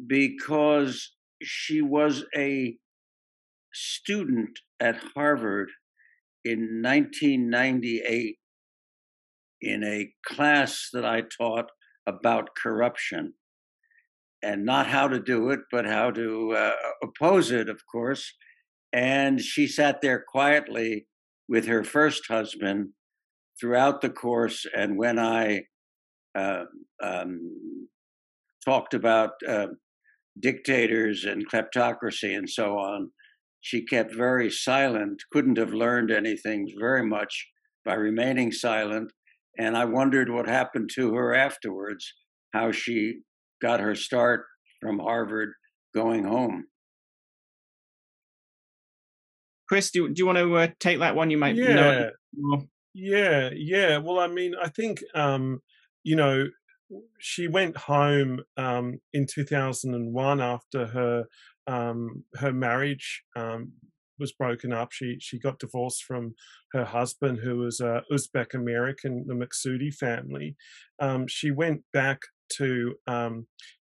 because she was a student at Harvard in 1998 in a class that I taught about corruption and not how to do it, but how to uh, oppose it, of course. And she sat there quietly with her first husband throughout the course. And when I uh, um, talked about uh, dictators and kleptocracy and so on, she kept very silent, couldn't have learned anything very much by remaining silent. And I wondered what happened to her afterwards, how she got her start from Harvard going home. Kris, do, do you want to uh, take that one? You might yeah. know. Yeah, yeah. Well, I mean, I think, um, you know, she went home um, in 2001 after her um, her marriage um, was broken up. She she got divorced from her husband, who was a Uzbek American, the Maksudi family. Um, she went back to um,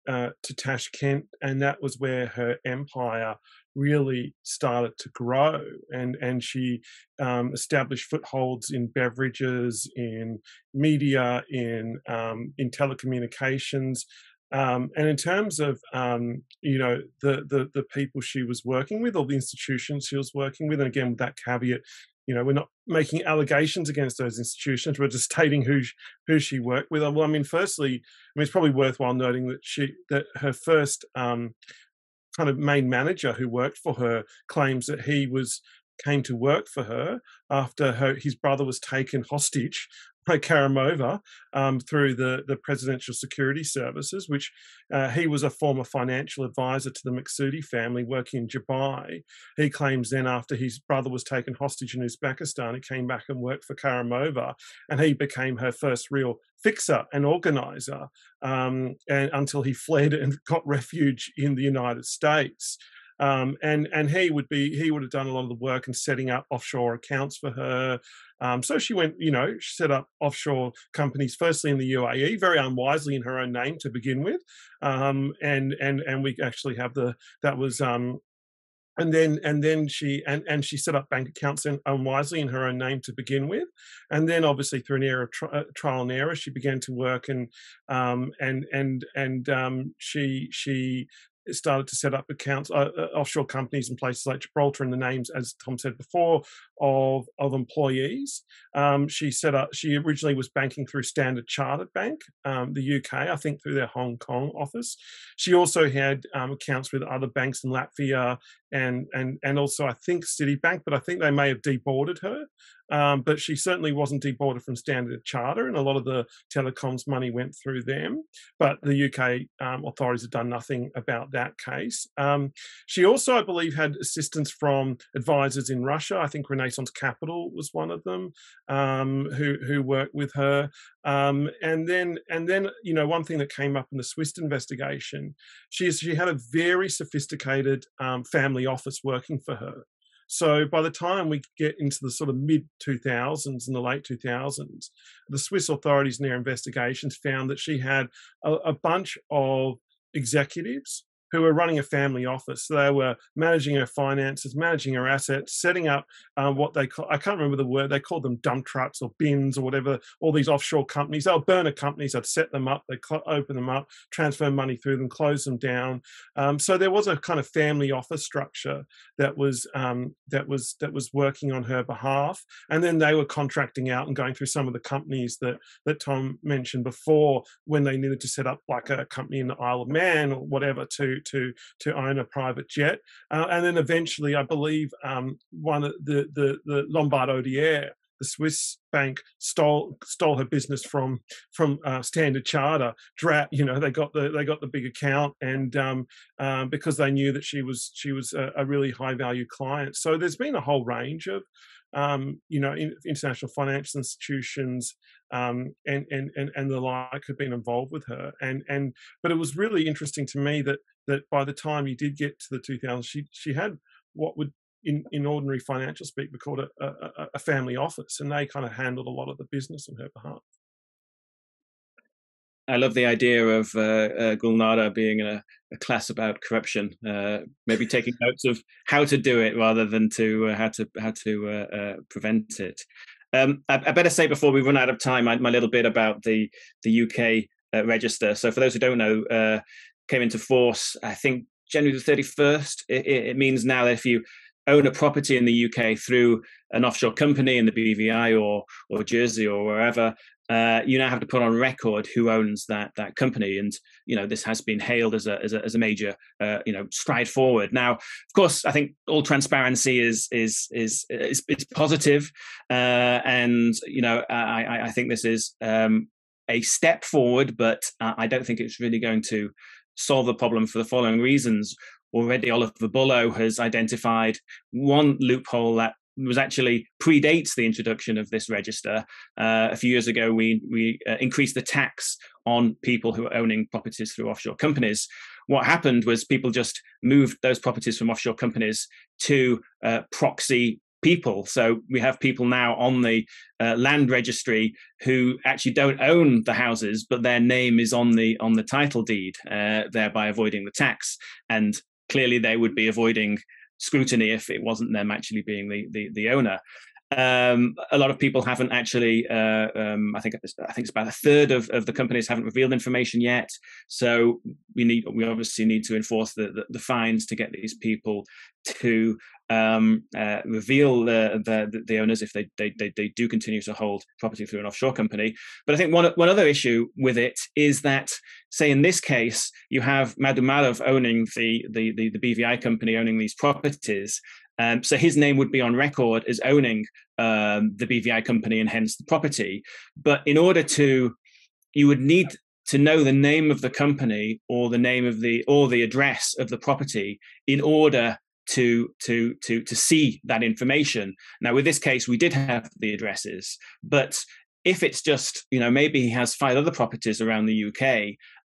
uh, to Tashkent, and that was where her empire really started to grow and and she um, established footholds in beverages in media in um, in telecommunications um, and in terms of um, you know the, the, the people she was working with or the institutions she was working with and again with that caveat you know, we're not making allegations against those institutions. We're just stating who she, who she worked with. Well, I mean, firstly, I mean, it's probably worthwhile noting that she that her first um, kind of main manager who worked for her claims that he was came to work for her after her his brother was taken hostage by Karimova um, through the, the Presidential Security Services, which uh, he was a former financial advisor to the Maksudi family working in Dubai. He claims then after his brother was taken hostage in Uzbekistan, he came back and worked for Karimova, and he became her first real fixer and organizer um, and, until he fled and got refuge in the United States. Um, and and he would be he would have done a lot of the work in setting up offshore accounts for her. Um, so she went, you know, she set up offshore companies firstly in the UAE, very unwisely in her own name to begin with, um, and and and we actually have the that was um, and then and then she and and she set up bank accounts in, unwisely in her own name to begin with and then obviously through an era of tri- uh, trial and error she began to work and um and and and um she she started to set up accounts, uh, uh, offshore companies in places like Gibraltar in the names, as Tom said before, of of employees. Um, she set up. She originally was banking through Standard Chartered Bank, um, the UK, I think, through their Hong Kong office. She also had um, accounts with other banks in Latvia and and and also I think Citibank, but I think they may have deboarded her. Um, but she certainly wasn't deboarded from Standard Charter, and a lot of the telecoms money went through them. But the UK um, authorities have done nothing about that case. Um, she also, I believe, had assistance from advisors in Russia. I think Renaissance Capital was one of them um, who who worked with her. Um, and then and then you know one thing that came up in the Swiss investigation, she she had a very sophisticated um, family office working for her. So by the time we get into the sort of mid 2000s and the late 2000s, the Swiss authorities in their investigations found that she had a, a bunch of executives who were running a family office. They were managing her finances, managing her assets, setting up um, what they call, I can't remember the word, they called them dump trucks or bins or whatever, all these offshore companies. They were burner companies. They'd set them up, they'd cl- open them up, transfer money through them, close them down. Um, so there was a kind of family office structure that was um, that was that was working on her behalf. And then they were contracting out and going through some of the companies that that Tom mentioned before when they needed to set up like a company in the Isle of Man or whatever to to to own a private jet, uh, and then eventually, I believe, um, one of the the the Lombard Odier, the Swiss bank, stole stole her business from from uh, Standard Charter. You know, they got the they got the big account, and um, um, because they knew that she was she was a, a really high value client. So there's been a whole range of um, you know, in, international financial institutions um, and, and and and the like have been involved with her. And and but it was really interesting to me that that by the time you did get to the 2000s, she she had what would in, in ordinary financial speak be called a, a, a family office, and they kind of handled a lot of the business on her behalf. I love the idea of uh, uh, Gulnara being a, a, class about corruption. Uh, maybe taking notes of how to do it rather than to uh, how to how to uh, uh, prevent it. Um, I, I, better say before we run out of time, my, my little bit about the the UK register. So for those who don't know, came into force I think January the thirty first. It, it means now that if you own a property in the UK through an offshore company in the BVI or or Jersey or wherever, uh, you now have to put on record who owns that that company, and you know this has been hailed as a as a, as a major uh, you know stride forward. Now, of course, I think all transparency is is is is, is positive, uh, and you know I, I think this is um, a step forward, but I don't think it's really going to solve the problem for the following reasons. Already, Oliver Bullough has identified one loophole that was actually predates the introduction of this register. Uh, a few years ago, we we uh, increased the tax on people who are owning properties through offshore companies. What happened was people just moved those properties from offshore companies to uh, proxy people. So we have people now on the uh, land registry who actually don't own the houses, but their name is on the on the title deed, uh, thereby avoiding the tax. And clearly, they would be avoiding scrutiny if it wasn't them actually being the the, the owner. Um, a lot of people haven't actually. Uh, um, I think I think it's about a third of, of the companies haven't revealed information yet. So we need we obviously need to enforce the the, the fines to get these people to um, uh, reveal the, the, the owners if they, they, they they do continue to hold property through an offshore company. But I think one one other issue with it is that, say in this case, you have Madumarov owning the the the, the BVI company owning these properties. Um, so his name would be on record as owning um, the BVI company and hence the property. But in order to, you would need to know the name of the company or the name of the or the address of the property in order to to to to see that information. Now with this case we did have the addresses but if it's just you know maybe he has five other properties around the uk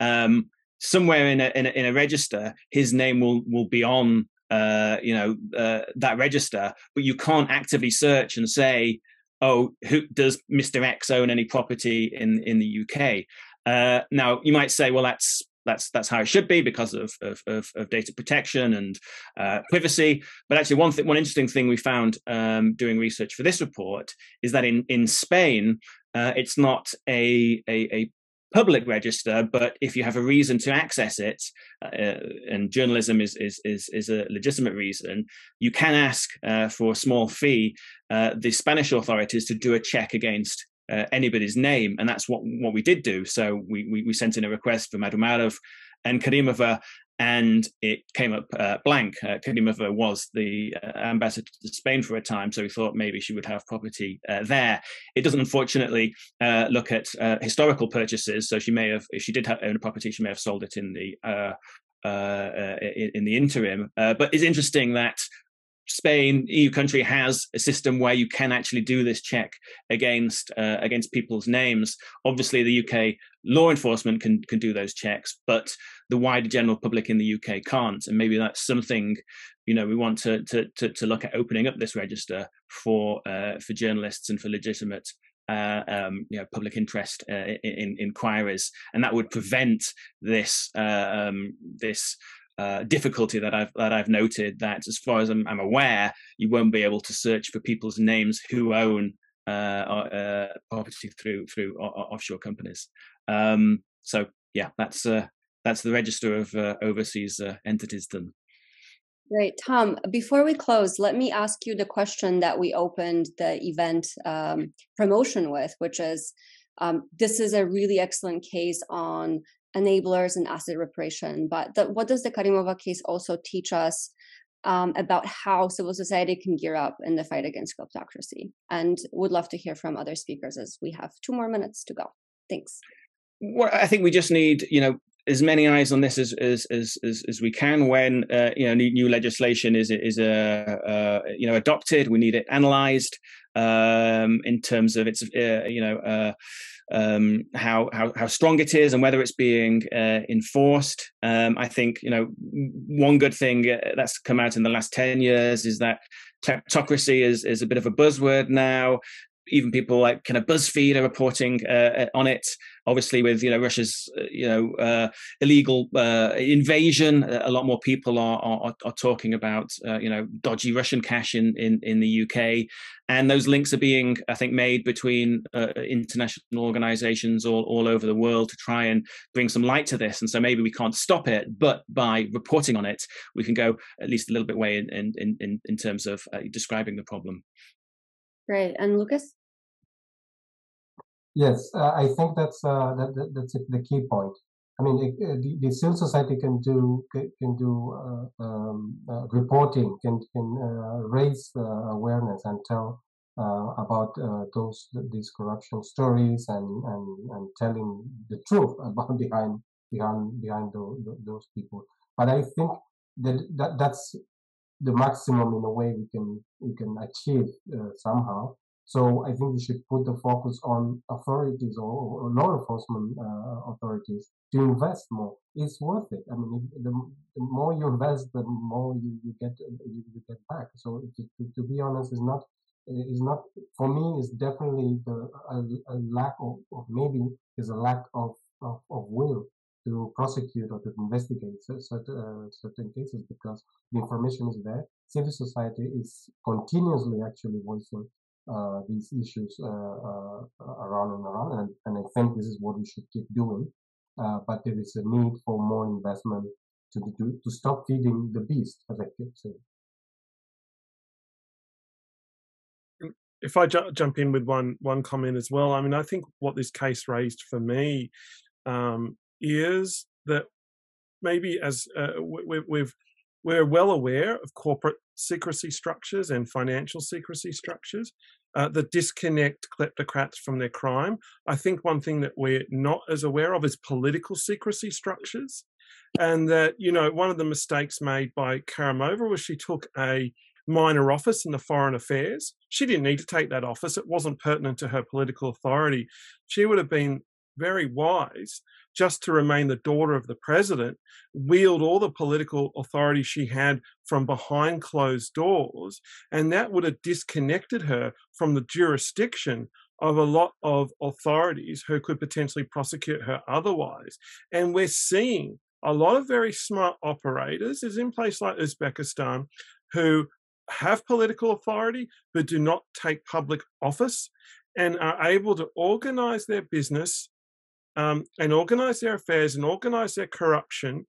um, somewhere in a, in a, in a register his name will will be on uh, you know uh, that register but you can't actively search and say oh who does mr x own any property in in the uk uh, now you might say, well, that's that's that's how it should be because of of, of, of data protection and uh, privacy. But actually, one th- one interesting thing we found um, doing research for this report is that in in Spain, uh, it's not a, a, a public register, but if you have a reason to access it, uh, and journalism is, is is is a legitimate reason, you can ask uh, for a small fee uh, the Spanish authorities to do a check against uh, anybody's name, and that's what what we did do. So we we, we sent in a request for Madumarov and Karimova, and it came up uh, blank. Uh, Karimova was the uh, ambassador to Spain for a time, so we thought maybe she would have property uh, there. It doesn't unfortunately uh, look at uh, historical purchases, so she may have, if she did have, own a property, she may have sold it in the. In, in, the interim, but it's interesting that Spain, EU country, has a system where you can actually do this check against uh, against people's names. Obviously, the UK law enforcement can can do those checks, but the wider general public in the UK can't. And maybe that's something, you know, we want to to to, to look at opening up this register for uh, for journalists and for legitimate uh, um, you know, public interest uh, in, in, inquiries, and that would prevent this uh, um, this uh, difficulty that I've that I've noted that as far as I'm, I'm, aware, you won't be able to search for people's names who own uh, uh, property through through offshore companies. Um, so yeah, that's uh, that's the register of uh, overseas entities done. Great, Tom. Before we close, let me ask you the question that we opened the event um, promotion with, which is um, this is a really excellent case on enablers and asset reparation. But the, what does the Karimova case also teach us um, about how civil society can gear up in the fight against kleptocracy? And would love to hear from other speakers as we have two more minutes to go. Thanks. Well, I think we just need, you know, as many eyes on this as as as as, as we can when uh, you know new, new, legislation is is uh, uh, you know adopted. We need it analysed um, in terms of its uh, you know uh, um, how, how how strong it is and whether it's being uh, enforced. Um, I think you know one good thing uh, that's come out in the last ten years is that kleptocracy is is a bit of a buzzword now even people like kind of BuzzFeed are reporting uh, uh, on it. Obviously, with you know Russia's uh, you know uh, illegal uh, invasion, a lot more people are are, are talking about uh, you know dodgy Russian cash in, in in the UK, and those links are being I think made between international organisations all all over the world to try and bring some light to this. And so maybe we can't stop it, but by reporting on it, we can go at least a little bit way in in in, in terms of describing the problem. Great. And Lucas? Yes, uh, I think that's uh, that, that, that's the key point. I mean, it, uh, the, the, civil society can do can do uh, um, uh, reporting, can can uh, raise awareness and tell about those these corruption stories and, and and telling the truth about behind behind behind the, the, those people. But I think that, that that's the maximum in a way we can we can achieve uh, somehow. So I think we should put the focus on authorities or, or law enforcement uh, authorities to invest more. It's worth it. I mean, the, the more you invest, the more you, you get you, you get back. So to, to, to, be honest, it's not is not for me. It's definitely the a, a lack of, of maybe is a lack of, of, of will to prosecute or to investigate certain, uh, certain cases because the information is there. Civil society is continuously actually voicing uh, these issues uh, uh around and around, and, and, I think this is what we should keep doing. Uh, but there is a need for more investment to, to to stop feeding the beast, as I keep saying. if I ju- jump in with one one comment as well, I mean, I think what this case raised for me um, is that maybe as uh, we, we've we're well aware of corporate secrecy structures and financial secrecy structures uh, that disconnect kleptocrats from their crime. I think one thing that we're not as aware of is political secrecy structures. And that, you know, one of the mistakes made by Karimova was she took a minor office in the foreign affairs. She didn't need to take that office, it wasn't pertinent to her political authority. She would have been very wise just to remain the daughter of the president, wield all the political authority she had from behind closed doors, and that would have disconnected her from the jurisdiction of a lot of authorities who could potentially prosecute her otherwise. And we're seeing a lot of very smart operators, is in place like Uzbekistan, who have political authority but do not take public office and are able to organize their business um, and organize their affairs and organize their corruption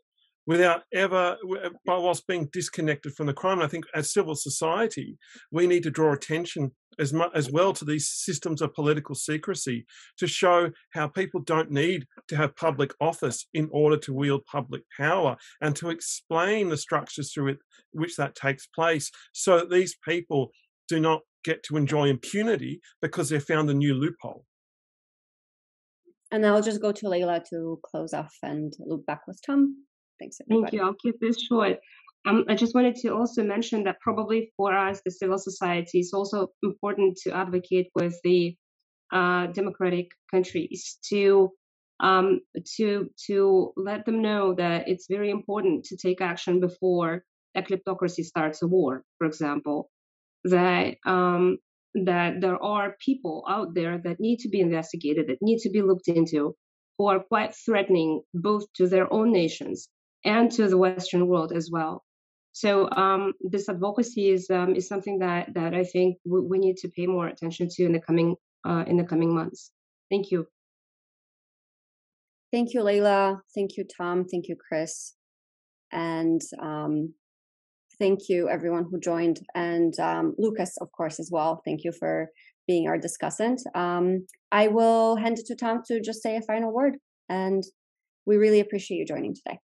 without ever, whilst being disconnected from the crime. And I think as civil society, we need to draw attention as much as well to these systems of political secrecy to show how people don't need to have public office in order to wield public power and to explain the structures through it, which that takes place so that these people do not get to enjoy impunity because they've found a new loophole. And I'll just go to Leila to close off and loop back with Tom. Thanks, everybody. Thank you. I'll keep this short. Um, I just wanted to also mention that probably for us, the civil society, it's also important to advocate with the uh, democratic countries to um, to to let them know that it's very important to take action before a kleptocracy starts a war. For example, that um, that there are people out there that need to be investigated, that need to be looked into, who are quite threatening both to their own nations and to the Western world as well. So um, this advocacy is um, is something that that I think we, need to pay more attention to in the coming uh, in the coming months. Thank you. Thank you, Leila. Thank you, Tom. Thank you, Kris. And um, thank you, everyone who joined. And um, Lucas, of course, as well. Thank you for being our discussant. Um, I will hand it to Tom to just say a final word. And we really appreciate you joining today.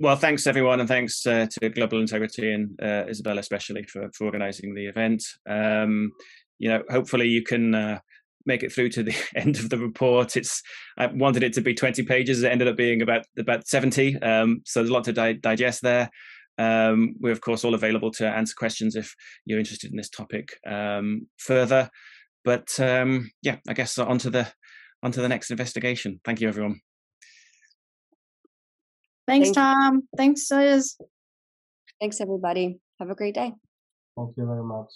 Well, thanks everyone, and thanks uh, to Global Integrity and uh, Isabel especially for, for organising the event. Um, you know, hopefully you can uh, make it through to the end of the report. It's I wanted it to be 20 pages. It ended up being about about 70. Um, so there's a lot to di- digest there. Um, we're of course all available to answer questions if you're interested in this topic um, further. But um, yeah, I guess on to the on to the next investigation. Thank you, everyone. Thanks, Thank Tom. Thanks, Liz. Thanks, everybody. Have a great day. Thank you very much.